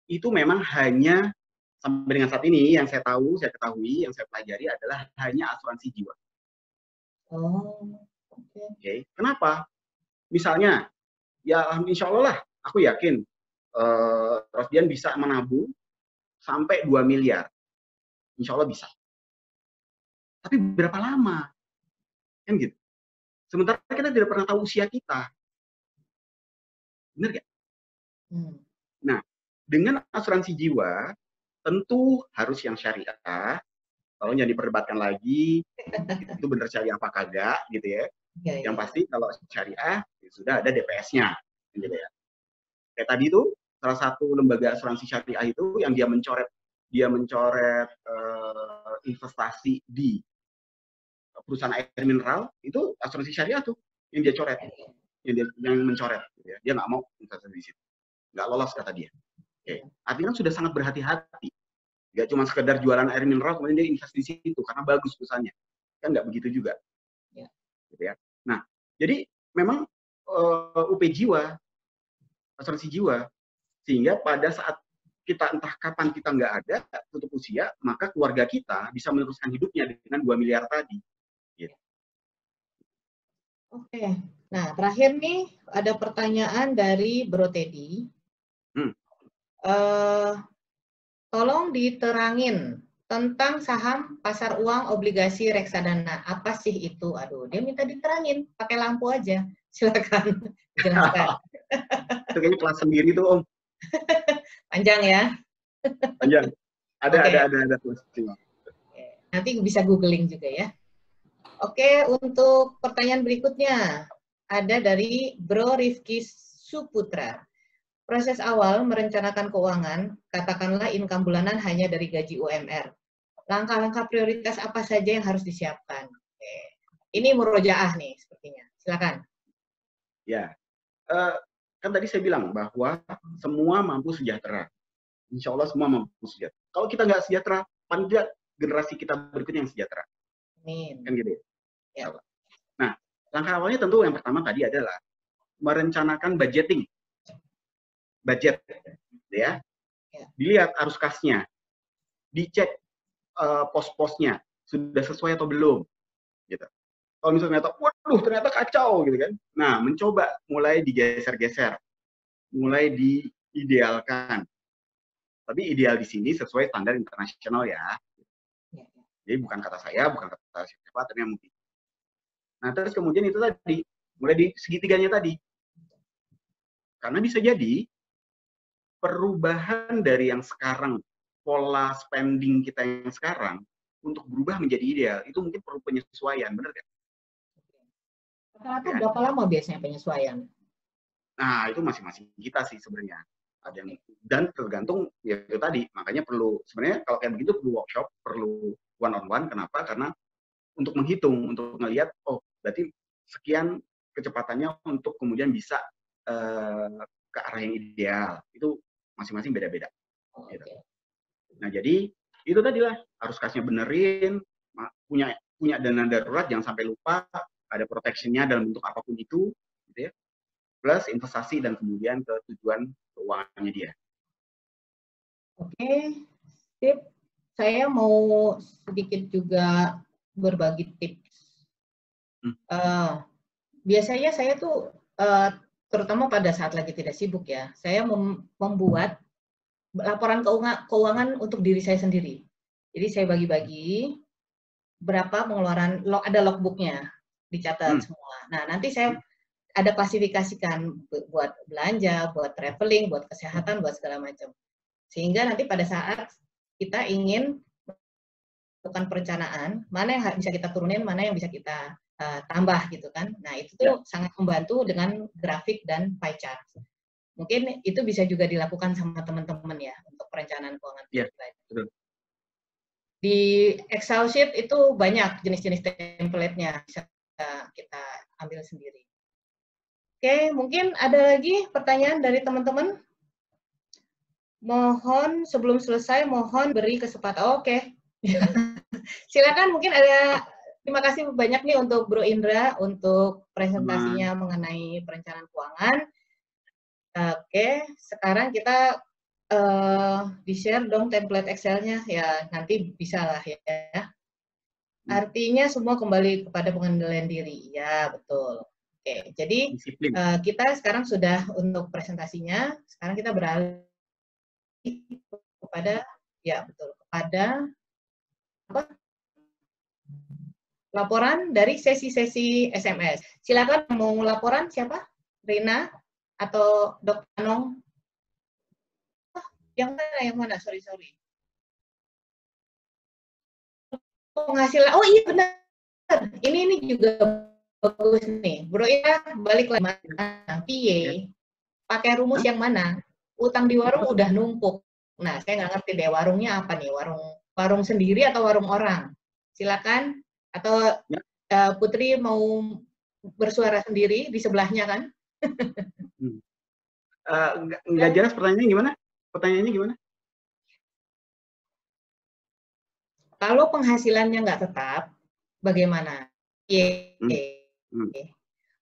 itu memang hanya sampai dengan saat ini yang saya tahu, saya ketahui, yang saya pelajari adalah hanya asuransi jiwa. Oh, oke. Oke, kenapa? Misalnya, ya insya Allah lah, aku yakin eh Rosdian bisa menabung sampai 2 miliar. Insya Allah bisa. Tapi berapa lama? Kan gitu. Sementara kita tidak pernah tahu usia kita. Benar gak? Hmm. Dengan asuransi jiwa, tentu harus yang syariah. Kalau yang diperdebatkan lagi, itu benar syariah apa kagak, gitu ya. Ya, ya. Yang pasti kalau syariah ya sudah ada DPS-nya, gitu ya. Kayak tadi tuh salah satu lembaga asuransi syariah itu yang dia mencoret dia mencoret eh, investasi di perusahaan air mineral itu asuransi syariah tuh yang dia coret, yang dia yang mencoret, gitu ya. dia nggak mau investasi di situ, nggak lolos kata dia. Oke, artinya kan sudah sangat berhati-hati, nggak cuma sekedar jualan air mineral kemudian dia investasi di situ karena bagus perusahaannya, kan nggak begitu juga, Ya. gitu ya. Nah, jadi memang eh, UP jiwa, asuransi jiwa, sehingga pada saat kita entah kapan kita nggak ada untuk usia, maka keluarga kita bisa meneruskan hidupnya dengan 2 miliar tadi. Oke. Nah, terakhir nih ada pertanyaan dari Bro Teddy. Hmm. Eh, tolong diterangin tentang saham pasar uang obligasi reksadana. Apa sih itu? Aduh, dia minta diterangin pakai lampu aja. Silakan jelaskan. Itu kayaknya kelas sendiri tuh Om. Panjang ya. Panjang. Ada, Oke. ada, ada, ada. Nanti bisa googling juga ya. Oke, untuk pertanyaan berikutnya ada dari Bro Rifki Suputra. Proses awal merencanakan keuangan, katakanlah income bulanan hanya dari gaji UMR. Langkah-langkah prioritas apa saja yang harus disiapkan? Oke. Ini murojaah nih sepertinya. Silakan. Ya. Eh, kan tadi saya bilang bahwa semua mampu sejahtera. Insya Allah semua mampu sejahtera. Kalau kita nggak sejahtera, paling tidak generasi kita berikutnya yang sejahtera. Amin. Kan gitu ya. Ya. Nah, langkah awalnya tentu yang pertama tadi adalah merencanakan budgeting. Budget, ya. Ya. Dilihat arus kasnya. Dicek eh, pos-posnya sudah sesuai atau belum. Gitu. Kalau misalnya ternyata, waduh ternyata kacau gitu kan. Nah, mencoba mulai digeser-geser. Mulai diidealkan. Tapi ideal di sini sesuai standar internasional ya. Ya, ya. Jadi bukan kata saya, bukan kata siapa, tapi yang mungkin. Nah, terus kemudian itu tadi, mulai di segitiganya tadi. Karena bisa jadi perubahan dari yang sekarang, pola spending kita yang sekarang, untuk berubah menjadi ideal, itu mungkin perlu penyesuaian, benar nggak? Rata-rata Ya. berapa lama biasanya penyesuaian? Nah, itu masing-masing kita sih sebenarnya. Ada yang dan tergantung ya itu tadi. Makanya perlu sebenarnya kalau kayak begitu perlu workshop, perlu one on one. Kenapa? Karena untuk menghitung, untuk melihat oh berarti sekian kecepatannya untuk kemudian bisa eh, ke arah yang ideal. Itu masing-masing beda-beda. Oh, Gitu. Nah, jadi itu tadi lah harus kasnya benerin, punya punya dana darurat jangan sampai lupa, ada protectionnya dalam bentuk apa pun itu, gitu ya. Plus investasi dan kemudian ke tujuan keuangannya dia. Oke, sip. Saya mau sedikit juga berbagi tips. Hmm. Eh, biasanya saya tuh, eh, terutama pada saat lagi tidak sibuk ya, saya mem- membuat laporan keuangan untuk diri saya sendiri. Jadi saya bagi-bagi berapa pengeluaran, ada logbooknya, dicatat Hmm. semua. Nah, nanti saya ada klasifikasikan bu- buat belanja, buat traveling, buat kesehatan, buat segala macam. Sehingga nanti pada saat kita ingin melakukan perencanaan, mana yang bisa kita turunin, mana yang bisa kita uh, tambah gitu kan. Nah, itu tuh sangat membantu dengan grafik dan pie chart. Mungkin itu bisa juga dilakukan sama teman-teman ya untuk perencanaan keuangan Iya, pribadi. betul. Di Excel sheet itu banyak jenis-jenis template-nya bisa kita ambil sendiri. Oke, mungkin ada lagi pertanyaan dari teman-teman? Mohon sebelum selesai, mohon beri kesempatan. Oh, Oke, silakan mungkin ada terima kasih banyak nih untuk Bro Indra untuk presentasinya mengenai perencanaan keuangan. Oke, sekarang kita eh di-share dong template Excel-nya ya nanti bisa lah ya. Artinya semua kembali kepada pengendalian diri. Ya, betul. Oke, jadi Disiplin. eh, kita sekarang sudah untuk presentasinya, sekarang kita beralih kepada ya betul kepada apa? Laporan dari sesi-sesi SMS. Silakan mau laporan siapa? Rina atau Dok Anong? Ah, Yang mana? Yang mana? Sorry sorry. Penghasilan. Oh iya benar. Ini ini juga bagus nih. Bro ya balik lagi. Mana? PA. Pakai rumus yang mana? Utang di warung udah numpuk. Nah, saya nggak ngerti deh warungnya apa nih? Warung warung sendiri atau warung orang? Silakan. Atau Ya. eh, Putri mau bersuara sendiri di sebelahnya kan? Eh, nggak nggak jelas pertanyaannya gimana? Pertanyaannya gimana? Kalau penghasilannya nggak tetap, bagaimana? Ye, Hmm. Hmm.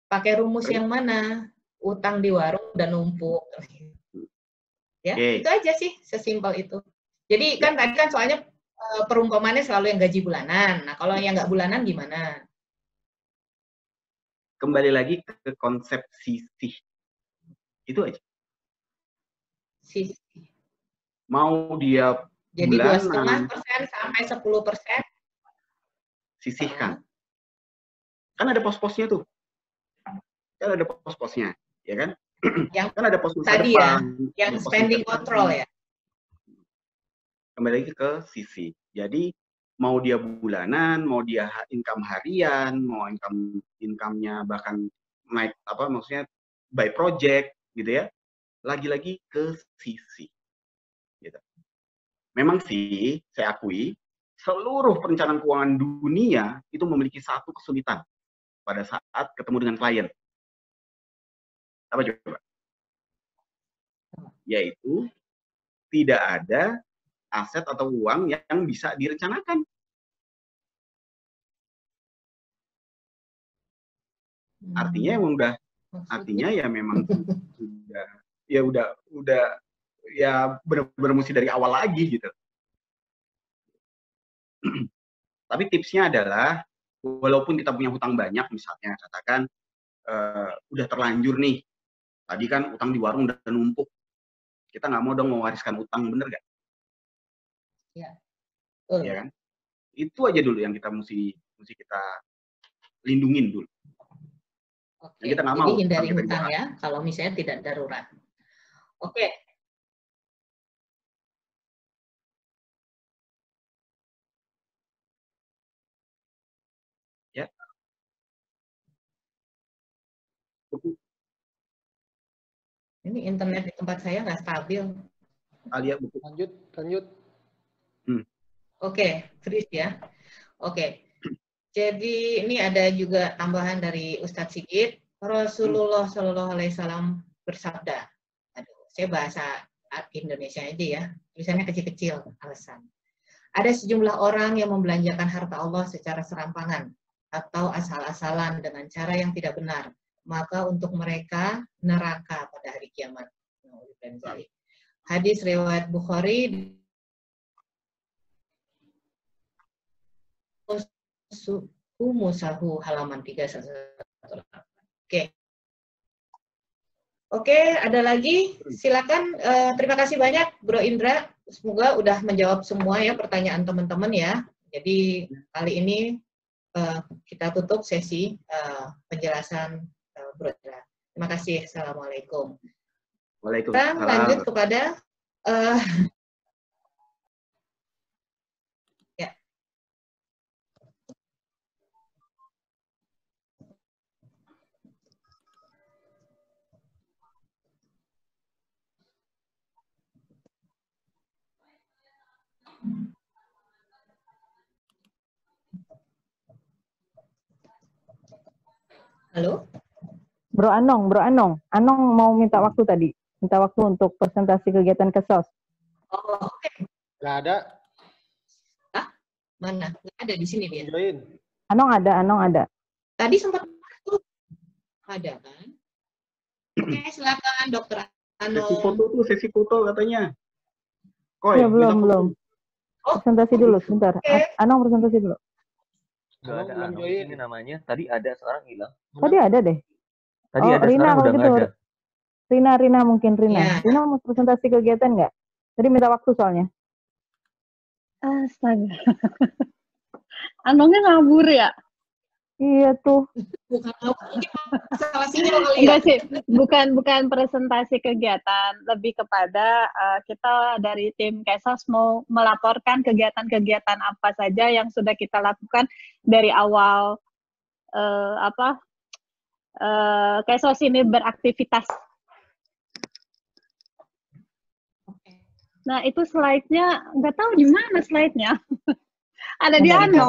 Pakai rumus yang mana? Utang di warung udah numpuk. Ya, itu aja sih, sesimpel itu. Jadi Ya. kan tadi kan soalnya eh, perumpamannya selalu yang gaji bulanan. Nah, kalau yang nggak bulanan gimana? Kembali lagi ke konsep sisih. Itu aja. Sih. Mau dia Jadi dua setengah persen sampai 10 persen. sisihkan. Kan ada pos-posnya tuh. Kan ada pos-posnya, ya kan? Yang Kan ada pos tadi ya, yang spending control ya. Kembali lagi ke sisi. Jadi mau dia bulanan, mau dia income harian, mau income income-nya bahkan naik apa maksudnya by project gitu ya. Lagi-lagi ke sisi. Gitu. Memang sih saya akui seluruh perencanaan keuangan dunia itu memiliki satu kesulitan pada saat ketemu dengan klien. Apa coba? Yaitu tidak ada aset atau uang yang bisa direncanakan. Artinya emang udah Maksudnya, artinya ya memang sudah ya udah udah ya benar-benar mesti dari awal lagi gitu. Tapi tipsnya adalah walaupun kita punya hutang banyak misalnya katakan eh, udah terlanjur nih tadi kan utang di warung udah numpuk kita nggak mau dong mewariskan utang bener gak? betul. Ya kan? Itu aja dulu yang kita mesti mesti kita lindungin dulu. Oke, Kita nggak jadi mau hindari sampai hutang ya, kalau misalnya tidak darurat. Oke. Ya. Ini internet di tempat saya nggak stabil. Alia buku Lanjut, lanjut. Oke, freeze ya. Oke. Jadi ini ada juga tambahan dari Ustadz Sigit. Rasulullah Shallallahu Alaihi Wasallam bersabda. Aduh, saya bahasa Indonesia aja ya. Tulisannya kecil-kecil. Alasan. Ada sejumlah orang yang membelanjakan harta Allah secara serampangan atau asal-asalan dengan cara yang tidak benar. Maka untuk mereka neraka pada hari kiamat. Hadis riwayat Bukhari Suku Musahu halaman 318. Oke. Oke, ada lagi? Silakan. Eh, terima kasih banyak, Bro Indra. Semoga udah menjawab semua ya pertanyaan teman-teman ya. Jadi kali ini eh, kita tutup sesi eh, penjelasan eh, Bro Indra. Terima kasih. Assalamualaikum. Kita Waalaikumsalam. lanjut kepada eh, Halo? Bro Anong, Bro Anong. Anong mau minta waktu tadi. Minta waktu untuk presentasi kegiatan kesos. Oh, oke. Nggak ada. Mana? Nggak ada di sini dia. Join. Anong ada, Anong ada. Tadi sempat. Ada kan? Oke, silakan Dokter Sesi Ano. foto tuh, sesi foto katanya. Koi, Ya, belum, belum. Oh, Presentasi dulu, sebentar. Oke. A- Anong presentasi dulu. Gak ada belum join. ini namanya. Tadi ada sekarang hilang. Tadi ada deh. Tadi Oh, ada Rina sekarang kalau udah gitu. ada. Rina, Rina mungkin Rina. Ya. Rina mau presentasi kegiatan nggak? Tadi minta waktu soalnya. Astaga. Anongnya ngabur ya? Iya tuh. Bukan sinyal kali ya. Enggak sih, bukan bukan presentasi kegiatan, lebih kepada eh, kita dari tim Kesos mau melaporkan kegiatan-kegiatan apa saja yang sudah kita lakukan dari awal eh, apa eh, Kesos ini beraktivitas. Oke. Nah itu slide-nya nggak tahu di mana slide-nya. Ada di aja.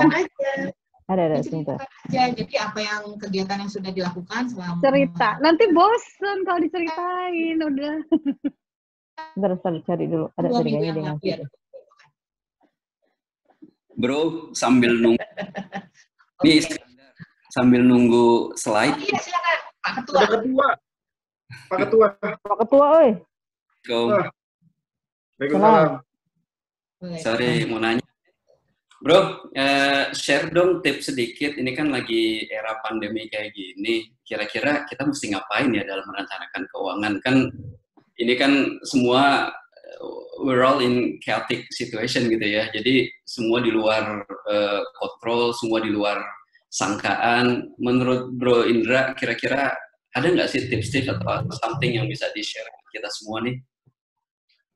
Ada, ada, sebentar. Aja. Jadi apa yang kegiatan yang sudah dilakukan selama Cerita. Nanti bosen kalau diceritain udah. Sebentar, sebentar, cari dulu. Ada yang dengan ya. Bro, sambil nunggu nih sambil nunggu Oh, slide iya silakan Pak Ketua. Ada ketua. Pak Ketua. Pak Ketua, oi. go. Waalaikumsalam. Sorry mau nanya. Bro, eh, share dong tips sedikit. Ini kan lagi era pandemi kayak gini. Kira-kira kita mesti ngapain ya dalam merencanakan keuangan? Kan ini kan semua eh, we're all in chaotic situation gitu ya. Jadi semua di luar eh, kontrol, semua di luar sangkaan. Menurut Bro Indra, kira-kira ada nggak sih tips-tips atau something yang bisa di-share kita semua nih?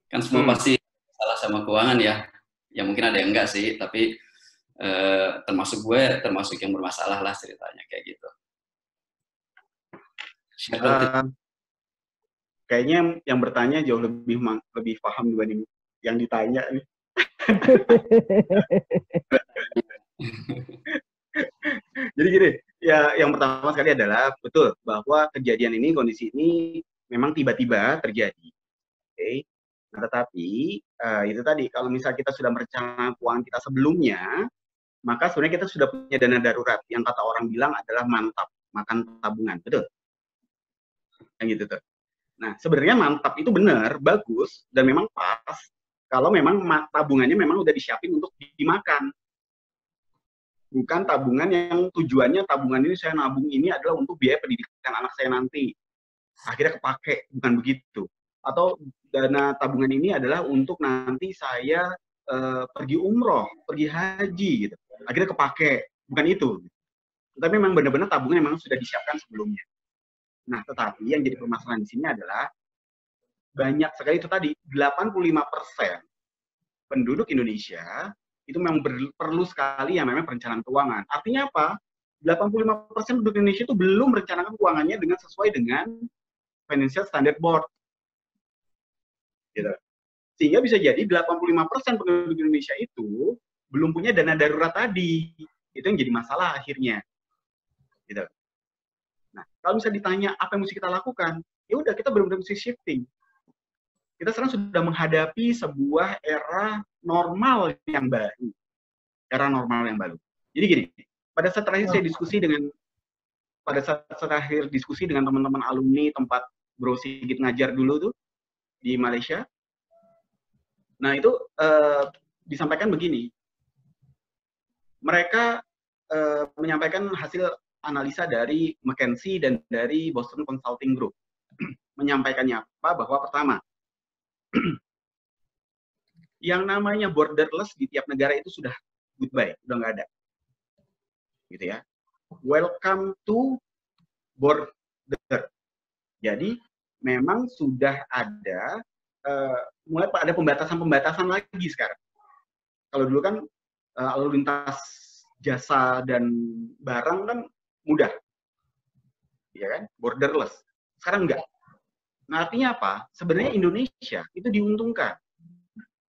Kan semua Hmm. pasti salah sama keuangan ya. Ya mungkin ada yang enggak sih, tapi eh, termasuk gue, termasuk yang bermasalah lah ceritanya kayak gitu. Eh, kayaknya yang bertanya jauh lebih lebih paham dibanding yang ditanya nih. Jadi gini, ya yang pertama sekali adalah betul bahwa kejadian ini, kondisi ini memang tiba-tiba terjadi. Oke. Nah, tetapi eh, itu tadi kalau misal kita sudah merencanakan keuangan kita sebelumnya, maka sebenarnya kita sudah punya dana darurat yang kata orang bilang adalah mantap, makan tabungan, betul? Yang gitu tuh. Nah, sebenarnya mantap itu benar, bagus dan memang pas kalau memang ma- tabungannya memang udah disiapin untuk dimakan bukan tabungan yang tujuannya tabungan ini saya nabung ini adalah untuk biaya pendidikan anak saya nanti. Akhirnya kepake, bukan begitu. Atau dana tabungan ini adalah untuk nanti saya eh, pergi umroh, pergi haji gitu. Akhirnya kepake, bukan itu. Tapi memang benar-benar tabungan memang sudah disiapkan sebelumnya. Nah, tetapi yang jadi permasalahan di sini adalah banyak sekali itu tadi 85% penduduk Indonesia itu memang ber- perlu sekali yang namanya perencanaan keuangan. Artinya apa? 85% penduduk Indonesia itu belum merencanakan keuangannya dengan sesuai dengan Financial Standard Board. Gitu. Sehingga bisa jadi 85% penduduk Indonesia itu belum punya dana darurat tadi. Itu yang jadi masalah akhirnya. Gitu. Nah, kalau bisa ditanya apa yang mesti kita lakukan, ya udah kita benar-benar mesti shifting. Kita sekarang sudah menghadapi sebuah era normal yang baru. Era normal yang baru. Jadi gini, pada saat terakhir saya diskusi dengan pada saat terakhir diskusi dengan teman-teman alumni tempat Bro Sigit ngajar dulu tuh di Malaysia. Nah, itu eh, disampaikan begini. Mereka eh, menyampaikan hasil analisa dari McKinsey dan dari Boston Consulting Group. Menyampaikannya apa? Bahwa pertama, yang namanya borderless di tiap negara itu sudah goodbye, udah nggak ada. Gitu ya. Welcome to border. Jadi memang sudah ada eh, mulai ada pembatasan-pembatasan lagi sekarang. Kalau dulu kan eh, lalu lintas jasa dan barang kan mudah. Ya kan? Borderless. Sekarang enggak. Nah, artinya apa? Sebenarnya Indonesia itu diuntungkan.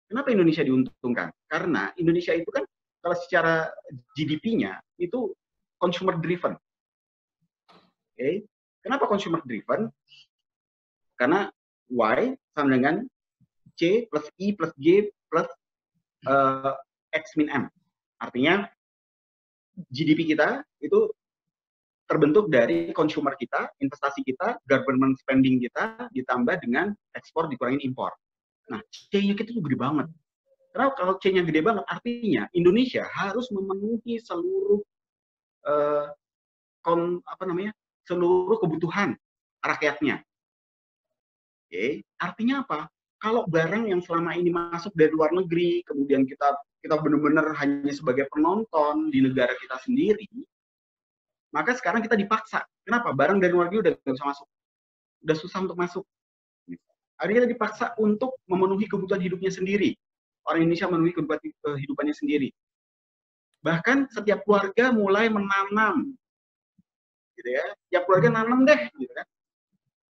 Kenapa Indonesia diuntungkan? Karena Indonesia itu kan kalau secara GDP-nya itu consumer driven. Oke. Kenapa consumer driven? Karena Y sama dengan C plus I plus G plus eh, X min M. Artinya GDP kita itu terbentuk dari consumer kita, investasi kita, government spending kita, ditambah dengan ekspor dikurangin impor. Nah, C-nya kita tuh gede banget. Karena kalau C-nya gede banget, artinya Indonesia harus memenuhi seluruh kom, apa namanya seluruh kebutuhan rakyatnya. Oke, artinya apa? Kalau barang yang selama ini masuk dari luar negeri, kemudian kita kita benar-benar hanya sebagai penonton di negara kita sendiri, maka sekarang kita dipaksa. Kenapa? Barang dari luar negeri udah nggak bisa masuk, udah susah untuk masuk. Akhirnya kita dipaksa untuk memenuhi kebutuhan hidupnya sendiri. Orang Indonesia memenuhi kebutuhan kehidupannya sendiri. Bahkan setiap keluarga mulai menanam, gitu ya. Setiap keluarga nanam deh, gitu kan.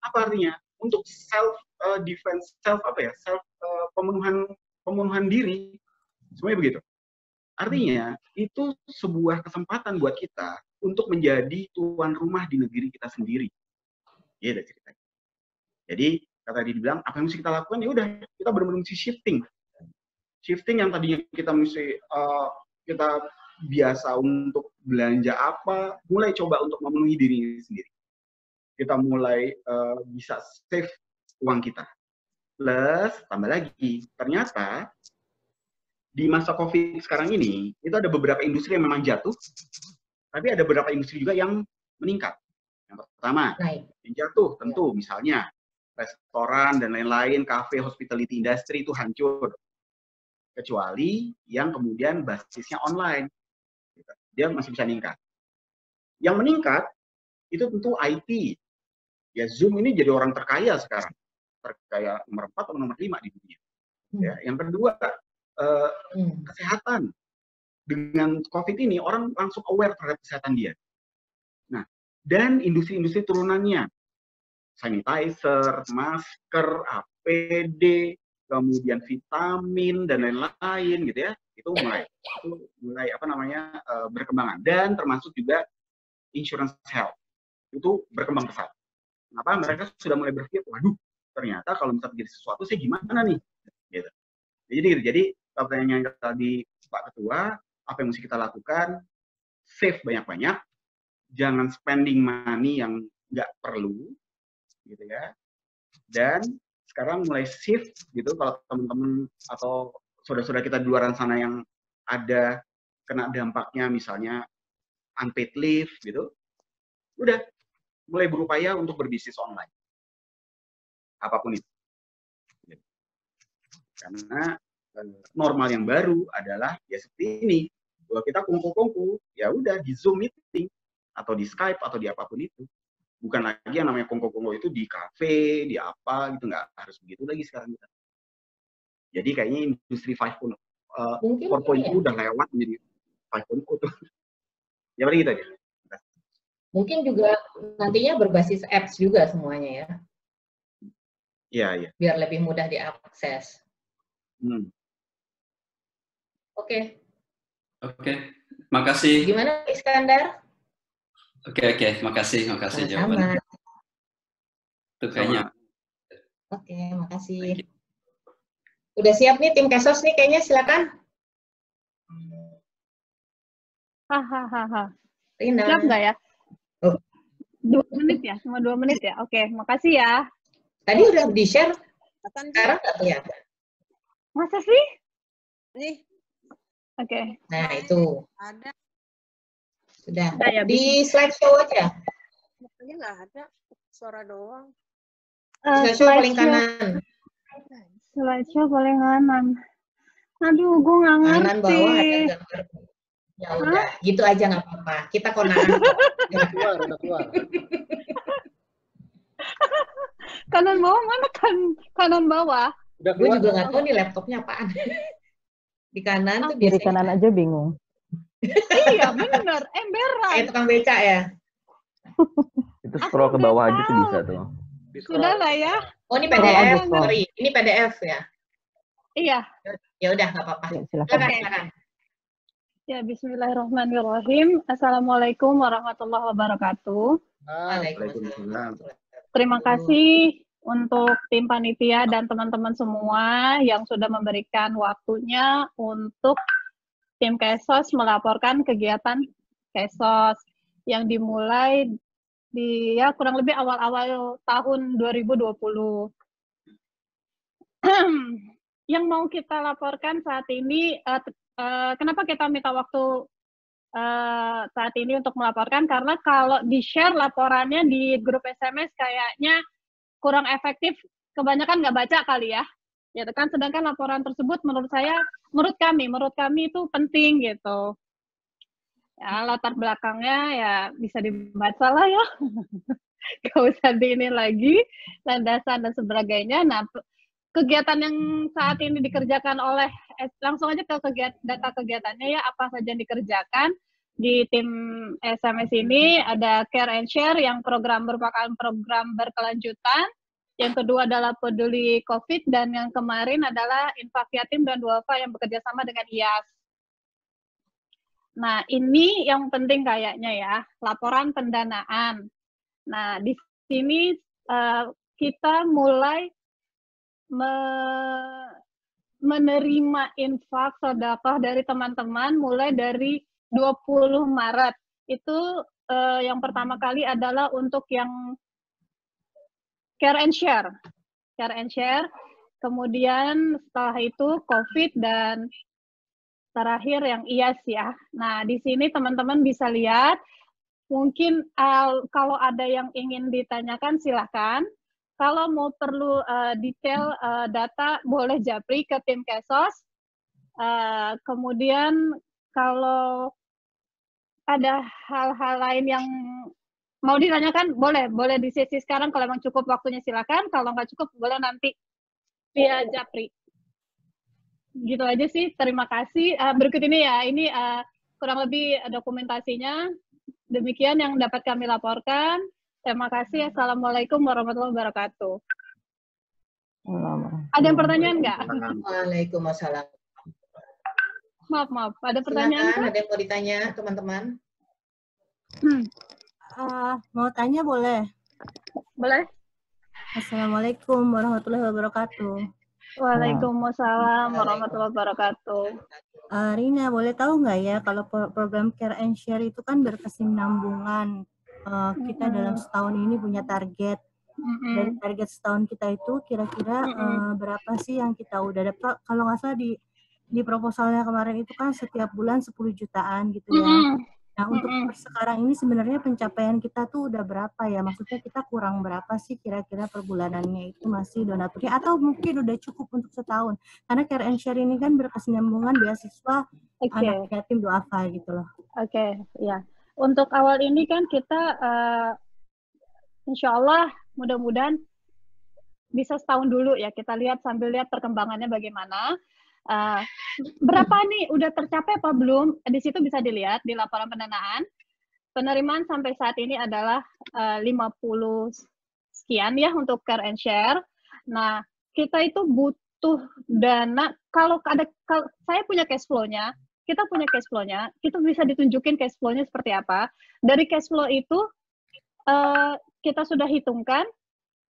Apa artinya? Untuk self uh, defense, self apa ya, self uh, pemenuhan pemenuhan diri, semuanya begitu. Artinya itu sebuah kesempatan buat kita untuk menjadi tuan rumah di negeri kita sendiri. Ya, ada ceritanya. Jadi kata tadi dibilang apa yang mesti kita lakukan ya udah kita benar-benar mesti shifting. Shifting yang tadinya kita mesti uh, kita biasa untuk belanja apa, mulai coba untuk memenuhi diri sendiri. Kita mulai uh, bisa save uang kita. Plus, tambah lagi, ternyata di masa COVID sekarang ini, itu ada beberapa industri yang memang jatuh, tapi ada beberapa industri juga yang meningkat. Yang pertama, Naik. yang jatuh tentu misalnya restoran dan lain-lain, cafe, hospitality industry itu hancur. Kecuali yang kemudian basisnya online. Dia masih bisa meningkat. Yang meningkat itu tentu IT. Ya Zoom ini jadi orang terkaya sekarang. Terkaya nomor 4 atau nomor 5 di dunia. Ya, yang kedua, eh, Hmm. kesehatan. Dengan COVID ini orang langsung aware terhadap kesehatan dia. Nah, dan industri-industri turunannya, sanitizer, masker, APD, kemudian vitamin dan lain-lain gitu ya, itu mulai itu mulai apa namanya eh, berkembangan dan termasuk juga insurance health itu berkembang pesat. Kenapa mereka sudah mulai berpikir, waduh ternyata kalau misalnya terjadi sesuatu saya gimana nih? Gitu. Jadi gitu. Jadi pertanyaan tadi Pak Ketua, apa yang mesti kita lakukan? Save banyak-banyak, jangan spending money yang nggak perlu, gitu ya. Dan sekarang mulai shift gitu kalau teman-teman atau saudara-saudara kita di luar sana yang ada kena dampaknya misalnya unpaid leave gitu, udah mulai berupaya untuk berbisnis online. Apa pun itu. Karena eh, normal yang baru adalah ya seperti ini. Bahwa kita kumpul-kumpul, ya udah di Zoom meeting atau di Skype atau di apa pun itu. Bukan lagi yang namanya kumpul-kumpul itu di kafe, di apa gitu nggak harus begitu lagi sekarang kita. Jadi kayaknya industri 5.0 uh, Mungkin 4.0 ini ya, udah lewat menjadi 5.0 tuh. ya paling gitu aja. Mungkin juga nantinya berbasis apps juga semuanya ya, Iya, iya. biar lebih mudah diakses. Hmm. Oke, Oke, makasih. gimana Iskandar? Oke, oke, makasih, makasih Sama-sama. jawabannya. Itu kayaknya. Oke, makasih. Udah siap nih tim Kesos nih kayaknya silakan. Hahaha. Rina. Siap nggak ya? Oh. Dua menit ya? Cuma dua menit ya? Oke, makasih ya. Tadi udah di-share, Akan sekarang nggak kelihatan. Masa sih? nih Oke. Nah, itu. ada Sudah. Udah ya, Di slideshow aja. makanya nggak ada suara doang. Eh, Slideshow paling slideshow- kanan. Slideshow paling kanan. Aduh, gue nggak Kanan ngerti. bawah ada gambar. Ya udah, gitu aja nggak apa-apa. Kita konaan. Udah keluar, udah keluar. Kanan bawah mana kan? Kanan bawah. Udah Gue juga nggak tahu nih laptopnya apaan. Di kanan tuh Kiri biasanya kanan aja bingung. iya, bener. Emberan. kayak tukang beca ya. Itu scroll ke bawah aja tuh bisa tuh. Di. Sudah lah ya. Oh ini PDF, sorry. Ini PDF ya. Iya. Ya udah nggak apa-apa. Ya, silakan. Silakan, Oke. silakan. Ya, Bismillahirrahmanirrahim. Assalamualaikum warahmatullahi wabarakatuh. Waalaikumsalam. Terima kasih untuk tim panitia dan teman-teman semua yang sudah memberikan waktunya untuk tim Kesos melaporkan kegiatan Kesos yang dimulai di ya kurang lebih awal-awal tahun 2020. yang mau kita laporkan saat ini, uh, uh, kenapa kita minta waktu uh, saat ini untuk melaporkan? Karena kalau di-share laporannya di grup SMS kayaknya kurang efektif, kebanyakan nggak baca kali ya. Gitu kan, sedangkan laporan tersebut menurut saya, menurut kami, menurut kami itu penting gitu. Ya, latar belakangnya ya bisa dibaca lah ya. Gak usah di ini lagi, landasan dan sebagainya. Nah, kegiatan yang saat ini dikerjakan oleh langsung aja ke kegiatan data kegiatannya ya apa saja yang dikerjakan di tim SMS ini ada Care and Share yang program merupakan program berkelanjutan yang kedua adalah peduli COVID dan yang kemarin adalah Infak Yatim dan Duafa yang bekerja sama dengan IAS. Nah, ini yang penting kayaknya ya, laporan pendanaan. Nah, di sini uh, kita mulai me menerima infak sedekah dari teman-teman mulai dari 20 Maret. Itu uh, yang pertama kali adalah untuk yang care and share. Care and share. Kemudian setelah itu COVID dan terakhir yang IAS ya. Nah, di sini teman-teman bisa lihat mungkin uh, kalau ada yang ingin ditanyakan silahkan kalau mau perlu uh, detail uh, data, boleh japri ke tim Kesos. Uh, kemudian kalau ada hal-hal lain yang mau ditanyakan, boleh, boleh di sesi sekarang. Kalau memang cukup waktunya silakan. Kalau nggak cukup, boleh nanti via japri. Gitu aja sih. Terima kasih. Uh, berikut ini ya, ini uh, kurang lebih dokumentasinya. Demikian yang dapat kami laporkan. Terima kasih. Assalamualaikum warahmatullahi wabarakatuh. Ada yang pertanyaan nggak? Waalaikumsalam. Maaf, maaf. Ada pertanyaan? Silakan, ada yang mau ditanya, teman-teman? Hmm. Uh, mau tanya boleh? Boleh. Assalamualaikum warahmatullahi wabarakatuh. Waalaikumsalam warahmatullahi wabarakatuh. Uh, Rina, boleh tahu nggak ya kalau program Care and Share itu kan berkesinambungan uh, kita mm -hmm. dalam setahun ini punya target. Mm -hmm. Dari target setahun kita itu kira-kira mm -hmm. uh, berapa sih yang kita udah dapat? Kalau nggak salah di di proposalnya kemarin itu kan setiap bulan 10 jutaan gitu ya. Mm -hmm. Nah, untuk mm -hmm. sekarang ini sebenarnya pencapaian kita tuh udah berapa ya? Maksudnya kita kurang berapa sih kira-kira per bulanannya itu masih donaturnya atau mungkin udah cukup untuk setahun? Karena Care and Share ini kan berkesinambungan beasiswa okay. anak yatim duafa gitu loh. Oke, okay, ya untuk awal ini kan kita uh, insya Allah mudah-mudahan bisa setahun dulu ya kita lihat sambil lihat perkembangannya bagaimana. Uh, berapa nih udah tercapai apa belum? Di situ bisa dilihat di laporan pendanaan. Penerimaan sampai saat ini adalah eh, uh, 50 sekian ya untuk care and share. Nah, kita itu butuh dana kalau ada kalau saya punya cash flow-nya, kita punya cash flow-nya, kita bisa ditunjukin cash flow-nya seperti apa. Dari cash flow itu uh, kita sudah hitungkan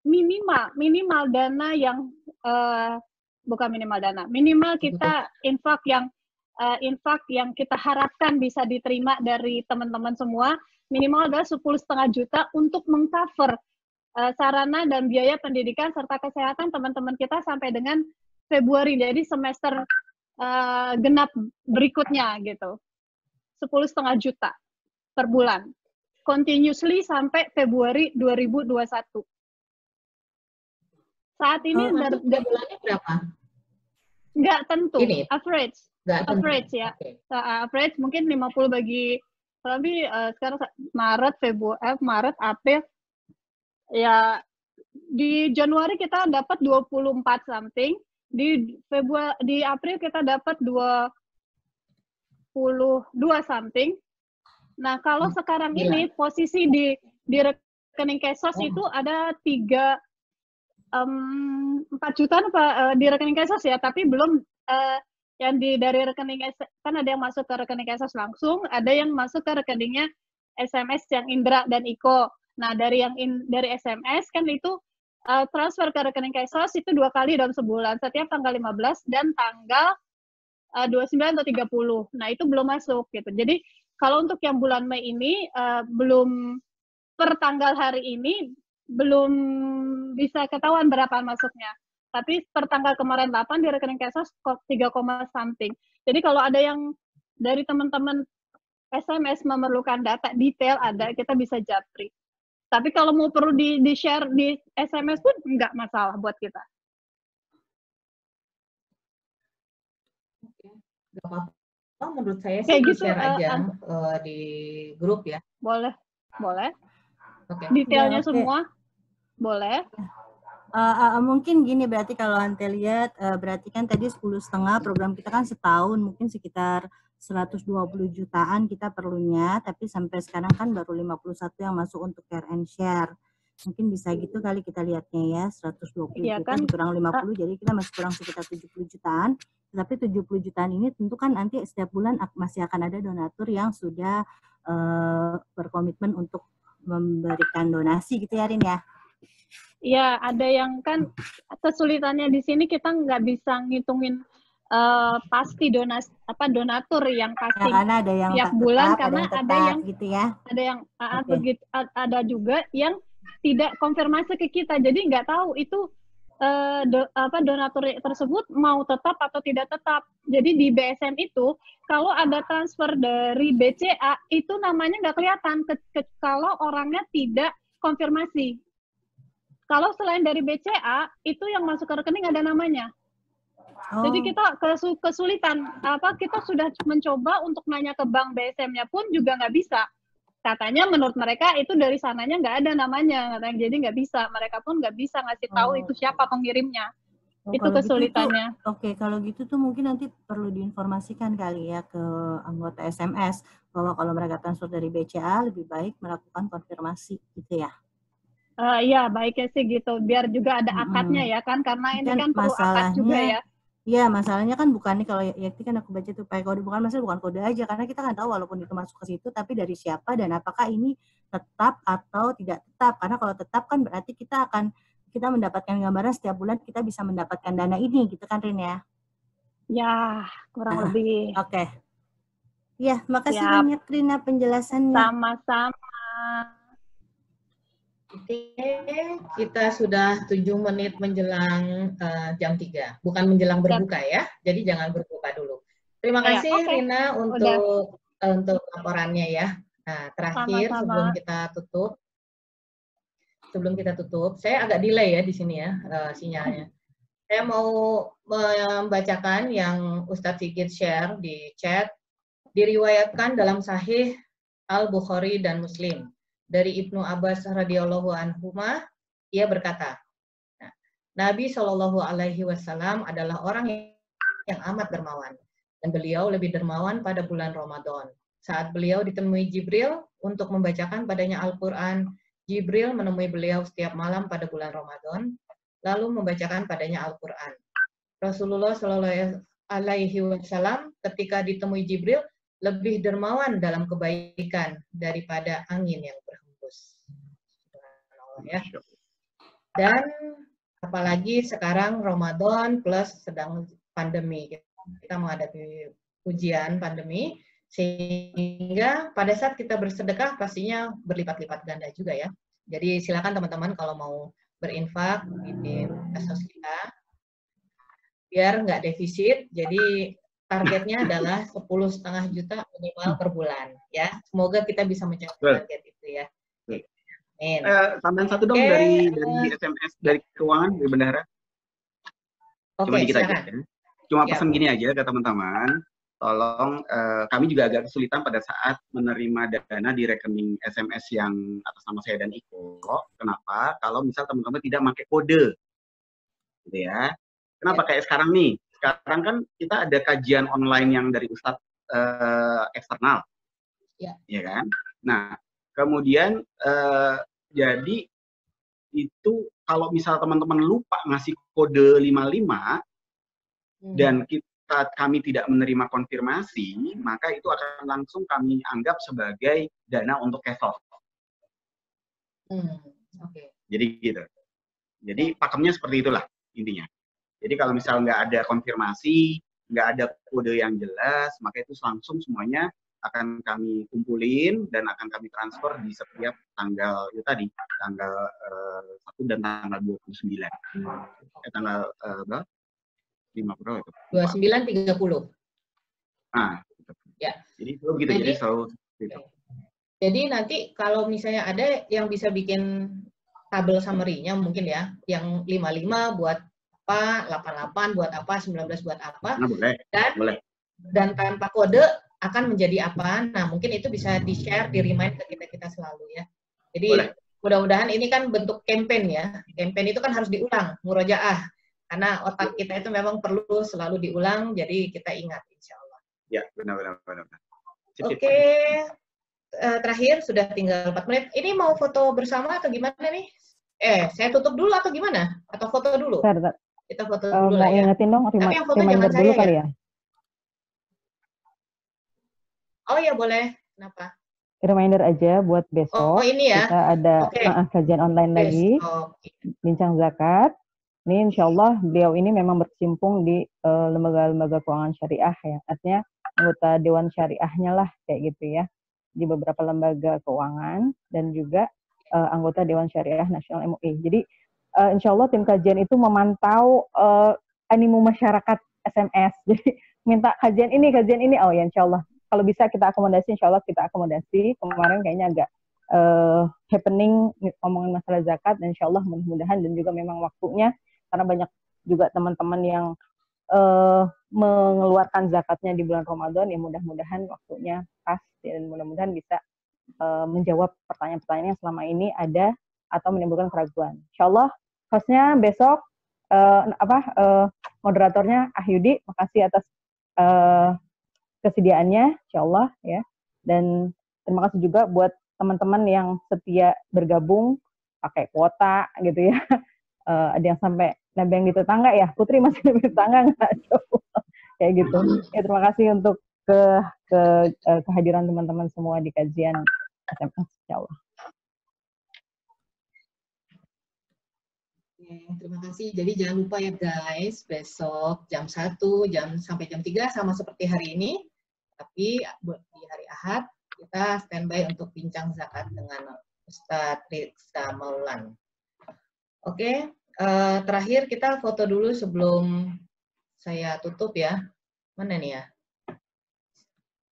minimal minimal dana yang uh, bukan minimal dana, minimal kita infak yang uh, infak yang kita harapkan bisa diterima dari teman-teman semua minimal adalah sepuluh setengah juta untuk mengcover uh, sarana dan biaya pendidikan serta kesehatan teman-teman kita sampai dengan Februari. Jadi semester uh, genap berikutnya gitu. Sepuluh setengah juta per bulan. Continuously sampai Februari 2021. Saat ini oh, dari, bulannya berapa? Nggak tentu, ini? average. Nggak average tentu. ya. Okay. Uh, average mungkin 50 bagi tapi uh, sekarang Maret, Februari, eh, Maret, April ya di Januari kita dapat 24 something, di Februari di April kita dapat 22 something. Nah, kalau hmm. sekarang Gila. ini posisi di di rekening Kesos oh. itu ada tiga empat um, juta apa uh, di rekening Kesos ya, tapi belum uh, yang di dari rekening kan ada yang masuk ke rekening Kesos langsung, ada yang masuk ke rekeningnya SMS yang Indra dan Iko. Nah, dari yang in, dari SMS kan itu uh, transfer ke rekening Kesos itu dua kali dalam sebulan, setiap tanggal 15 dan tanggal uh, 29 atau 30. Nah, itu belum masuk gitu. Jadi kalau untuk yang bulan Mei ini uh, belum per tanggal hari ini belum bisa ketahuan berapa masuknya. Tapi per tanggal kemarin 8 di rekening Kesos 3, something. Jadi kalau ada yang dari teman-teman SMS memerlukan data detail ada, kita bisa japri. Tapi kalau mau perlu di, di share di SMS pun nggak masalah buat kita. Oke, nggak apa-apa. Menurut saya sih Kayak gitu, share uh, aja uh, uh, di grup ya. boleh, boleh. Oke. Detailnya Ya, oke. semua, boleh. Uh, uh, mungkin gini berarti kalau Ante lihat uh, berarti kan tadi 10 setengah program kita kan setahun mungkin sekitar 120 jutaan kita perlunya tapi sampai sekarang kan baru 51 yang masuk untuk care and share. Mungkin bisa gitu kali kita lihatnya ya 120 Iya juta kan? kurang 50 jadi kita masih kurang sekitar 70 jutaan. Tapi 70 jutaan ini tentu kan nanti setiap bulan masih akan ada donatur yang sudah uh, berkomitmen untuk memberikan donasi gitu ya Rin ya? Iya, ada yang kan kesulitannya di sini kita nggak bisa ngitungin eh, pasti donas apa donatur yang Ya, pasti karena ada yang tiap tak bulan tetap, karena ada yang ada tetap yang gitu ya. ada yang Oke. begitu ada juga yang tidak konfirmasi ke kita jadi nggak tahu itu eh, do- apa donatur tersebut mau tetap atau tidak tetap jadi di BSM itu kalau ada transfer dari BCA itu namanya nggak kelihatan ke- ke- kalau orangnya tidak konfirmasi kalau selain dari BCA itu yang masuk ke rekening ada namanya Oh, jadi kita kesu- kesulitan apa kita sudah mencoba untuk nanya ke bank BSM-nya pun juga nggak bisa. Katanya menurut mereka itu dari sananya nggak ada namanya, katanya jadi nggak bisa. Mereka pun nggak bisa ngasih tahu Oh. itu siapa pengirimnya. oh, itu gitu kesulitannya. Oke, kalau gitu tuh mungkin nanti perlu diinformasikan kali ya ke anggota SMS bahwa kalau mereka transfer dari BCA lebih baik melakukan konfirmasi gitu ya. Eh, Iya baiknya sih gitu, biar juga ada akadnya ya kan, karena ini Kan kan perlu akad juga ya. Iya, masalahnya kan bukan nih kalau Yakti kan aku baca tuh pakai kode bukan masalah bukan kode aja karena kita kan tahu walaupun itu masuk ke situ tapi dari siapa dan apakah ini tetap atau tidak tetap karena kalau tetap kan berarti kita akan kita mendapatkan gambaran setiap bulan kita bisa mendapatkan dana ini gitu kan Rin ya. Ya kurang Ah, lebih. Oke. Ya, makasih Siap. banyak Rina penjelasannya. Sama-sama. Oke, kita sudah tujuh menit menjelang eh, jam 3. Bukan menjelang berbuka ya, jadi jangan berbuka dulu. Terima Iya, kasih oke. Rina untuk eh, untuk laporannya ya. Nah, terakhir Sama-sama. sebelum kita tutup, sebelum kita tutup, saya agak delay ya di sini ya eh, sinyalnya. Saya mau membacakan yang Ustadz Sigit share di chat, diriwayatkan dalam Sahih Al-Bukhari dan Muslim dari Ibnu Abbas radhiyallahu anhu ia berkata nah, Nabi Shallallahu alaihi wasallam adalah orang yang, yang amat dermawan dan beliau lebih dermawan pada bulan Ramadan. Saat beliau ditemui Jibril untuk membacakan padanya Al-Qur'an Jibril menemui beliau setiap malam pada bulan Ramadan lalu membacakan padanya Al-Qur'an. Rasulullah Shallallahu alaihi wasallam ketika ditemui Jibril lebih dermawan dalam kebaikan daripada angin yang ya. Dan apalagi sekarang Ramadan plus sedang pandemi. Kita menghadapi ujian pandemi sehingga pada saat kita bersedekah pastinya berlipat-lipat ganda juga ya. Jadi silakan teman-teman kalau mau berinfak di kasus kita biar nggak defisit. Jadi targetnya adalah sepuluh setengah juta minimal per bulan ya. Semoga kita bisa mencapai target itu ya. Amin. Eh, tambahan satu dong Oke, dari eh. dari SMS dari keuangan dari bendahara. Cuma Oke, dikit aja. silakan. ya. Cuma pesan gini aja ke teman-teman. Tolong eh, kami juga agak kesulitan pada saat menerima dana di rekening SMS yang atas nama saya dan Iko. Kenapa? Kalau misal teman-teman tidak pakai kode. Gitu ya. Kenapa kayak sekarang nih? Sekarang kan kita ada kajian online yang dari Ustadz eh, eksternal. Ya. Iya kan? Nah, kemudian eh, jadi itu kalau misal teman-teman lupa ngasih kode 55 Hmm. dan kita kami tidak menerima konfirmasi, maka itu akan langsung kami anggap sebagai dana untuk cash off. Hmm, Oke. Jadi gitu. Jadi pakemnya seperti itulah intinya. Jadi kalau misal nggak ada konfirmasi, nggak ada kode yang jelas, maka itu langsung semuanya akan kami kumpulin dan akan kami transfer di setiap tanggal itu tadi tanggal eh, 1 dan tanggal 29 eh, tanggal eh, berapa? 5 berapa itu? 29 30. Ah, gitu. Ya. Jadi itu begitu jadi Jadi- selalu seperti itu. Jadi nanti kalau misalnya ada yang bisa bikin tabel summary-nya mungkin ya, yang 55 buat apa, 88 buat apa, 19 buat apa, Nah, boleh, dan boleh. dan tanpa kode akan menjadi apa. Nah, mungkin itu bisa di-share, di-remind ke kita-kita selalu ya. Jadi Boleh. mudah-mudahan ini kan bentuk campaign ya. Campaign itu kan harus diulang, murojaah. Karena otak kita itu memang perlu selalu diulang, jadi kita ingat insya Allah. Ya, benar benar benar. benar. Sip, sip. Oke, eh, terakhir sudah tinggal 4 menit. Ini mau foto bersama atau gimana nih? Eh, saya tutup dulu atau gimana? Atau foto dulu? Bentar, bentar. Kita foto Eh, dulu lah ya. ingetin dong Tapi yang foto jangan dulu saya kali ya. ya. Oh ya boleh. Kenapa? Reminder aja buat Oh, besok. oh, ini ya. Kita ada Oke. uh, kajian online lagi, Besok. bincang zakat. Ini insya Allah beliau ini memang berkecimpung di eh, lembaga-lembaga keuangan syariah ya. Artinya anggota Dewan Syariahnya lah kayak gitu ya. Di beberapa lembaga keuangan dan juga eh, anggota Dewan Syariah Nasional MUI. Jadi eh, insya Allah tim kajian itu memantau eh, animo masyarakat SMS. Jadi minta kajian ini, kajian ini. Oh ya insya Allah. Kalau bisa kita akomodasi, insya Allah kita akomodasi. Kemarin kayaknya agak eh, happening ngomongin masalah zakat dan insya Allah mudah-mudahan dan juga memang waktunya karena banyak juga teman-teman yang eh, mengeluarkan zakatnya di bulan Ramadan ya mudah-mudahan waktunya pas dan mudah-mudahan bisa eh, menjawab pertanyaan-pertanyaan yang selama ini ada atau menimbulkan keraguan. Insya Allah hostnya besok eh, apa eh, moderatornya Ahyudi, makasih atas eh, kesediaannya, Insya Allah ya. Dan terima kasih juga buat teman-teman yang setia bergabung pakai kuota gitu ya. Eh, ada yang sampai nebeng di tetangga ya, Putri masih di tetangga nggak? Kayak gitu. Ya terima kasih untuk ke, ke eh, kehadiran teman-teman semua di kajian SMS, Insya Allah. Terima kasih. Jadi jangan lupa ya guys, besok jam 1 jam sampai jam 3 sama seperti hari ini. Tapi buat di hari Ahad kita standby untuk bincang zakat dengan Ustadz Rizka Maulan. Oke, eh, terakhir kita foto dulu sebelum saya tutup ya. Mana nih ya?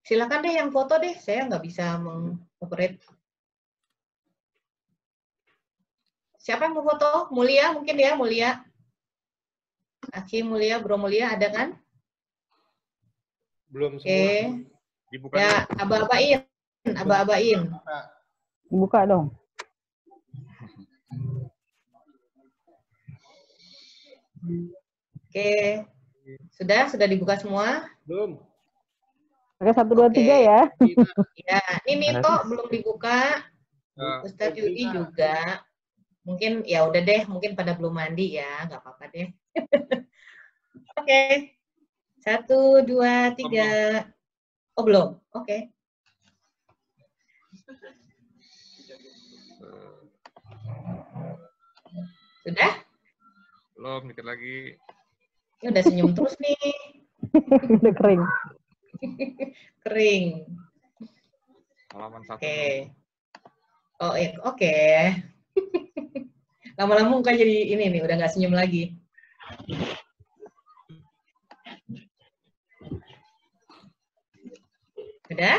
Silakan deh yang foto deh, saya nggak bisa mengoperate. Siapa yang mau foto? Mulia mungkin ya, Mulia. Aki Mulia, Bro Mulia ada kan? Belum Oke. semua. Dibuka Ya, dulu. aba-abain. Aba-abain. Dibuka dong. Oke. Sudah? Sudah dibuka semua? Belum. Oke, satu, dua, tiga ya. Ya, ini Nito belum dibuka. Nah, Ustadz Yudi juga. Mungkin ya udah deh, mungkin pada belum mandi ya, nggak apa-apa deh. Oke. Satu, dua, tiga. Oh belum? Oke. Sudah? belum dikit lagi. Ini udah senyum terus nih. Udah kering. Kering. Halaman satu. Oke. Oh, iya, oke. Lama-lama muka jadi ini nih, udah nggak senyum lagi. Udah?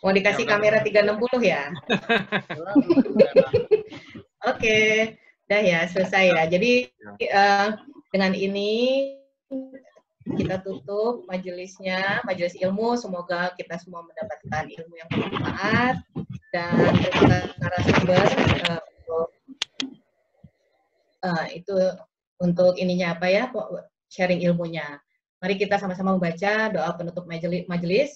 Mau dikasih Ya, kamera 360 ya? Oke, udah ya selesai ya. Jadi eh, dengan ini kita tutup majelisnya, majelis ilmu. Semoga kita semua mendapatkan ilmu yang bermanfaat dan terima narasumber untuk eh, itu untuk ininya apa ya sharing ilmunya. Mari kita sama-sama membaca doa penutup majelis. majelis.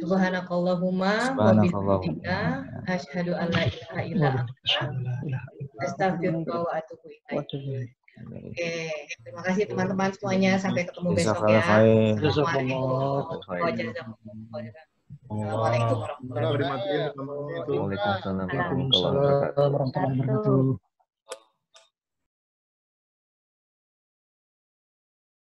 Subhanakallahumma wa bihamdika asyhadu an la ilaha illa anta astaghfiruka wa atubu ilaik. Oke, terima kasih teman-teman semuanya. Sampai ketemu besok ya. Assalamualaikum warahmatullahi wabarakatuh. Waalaikumsalam warahmatullahi wabarakatuh.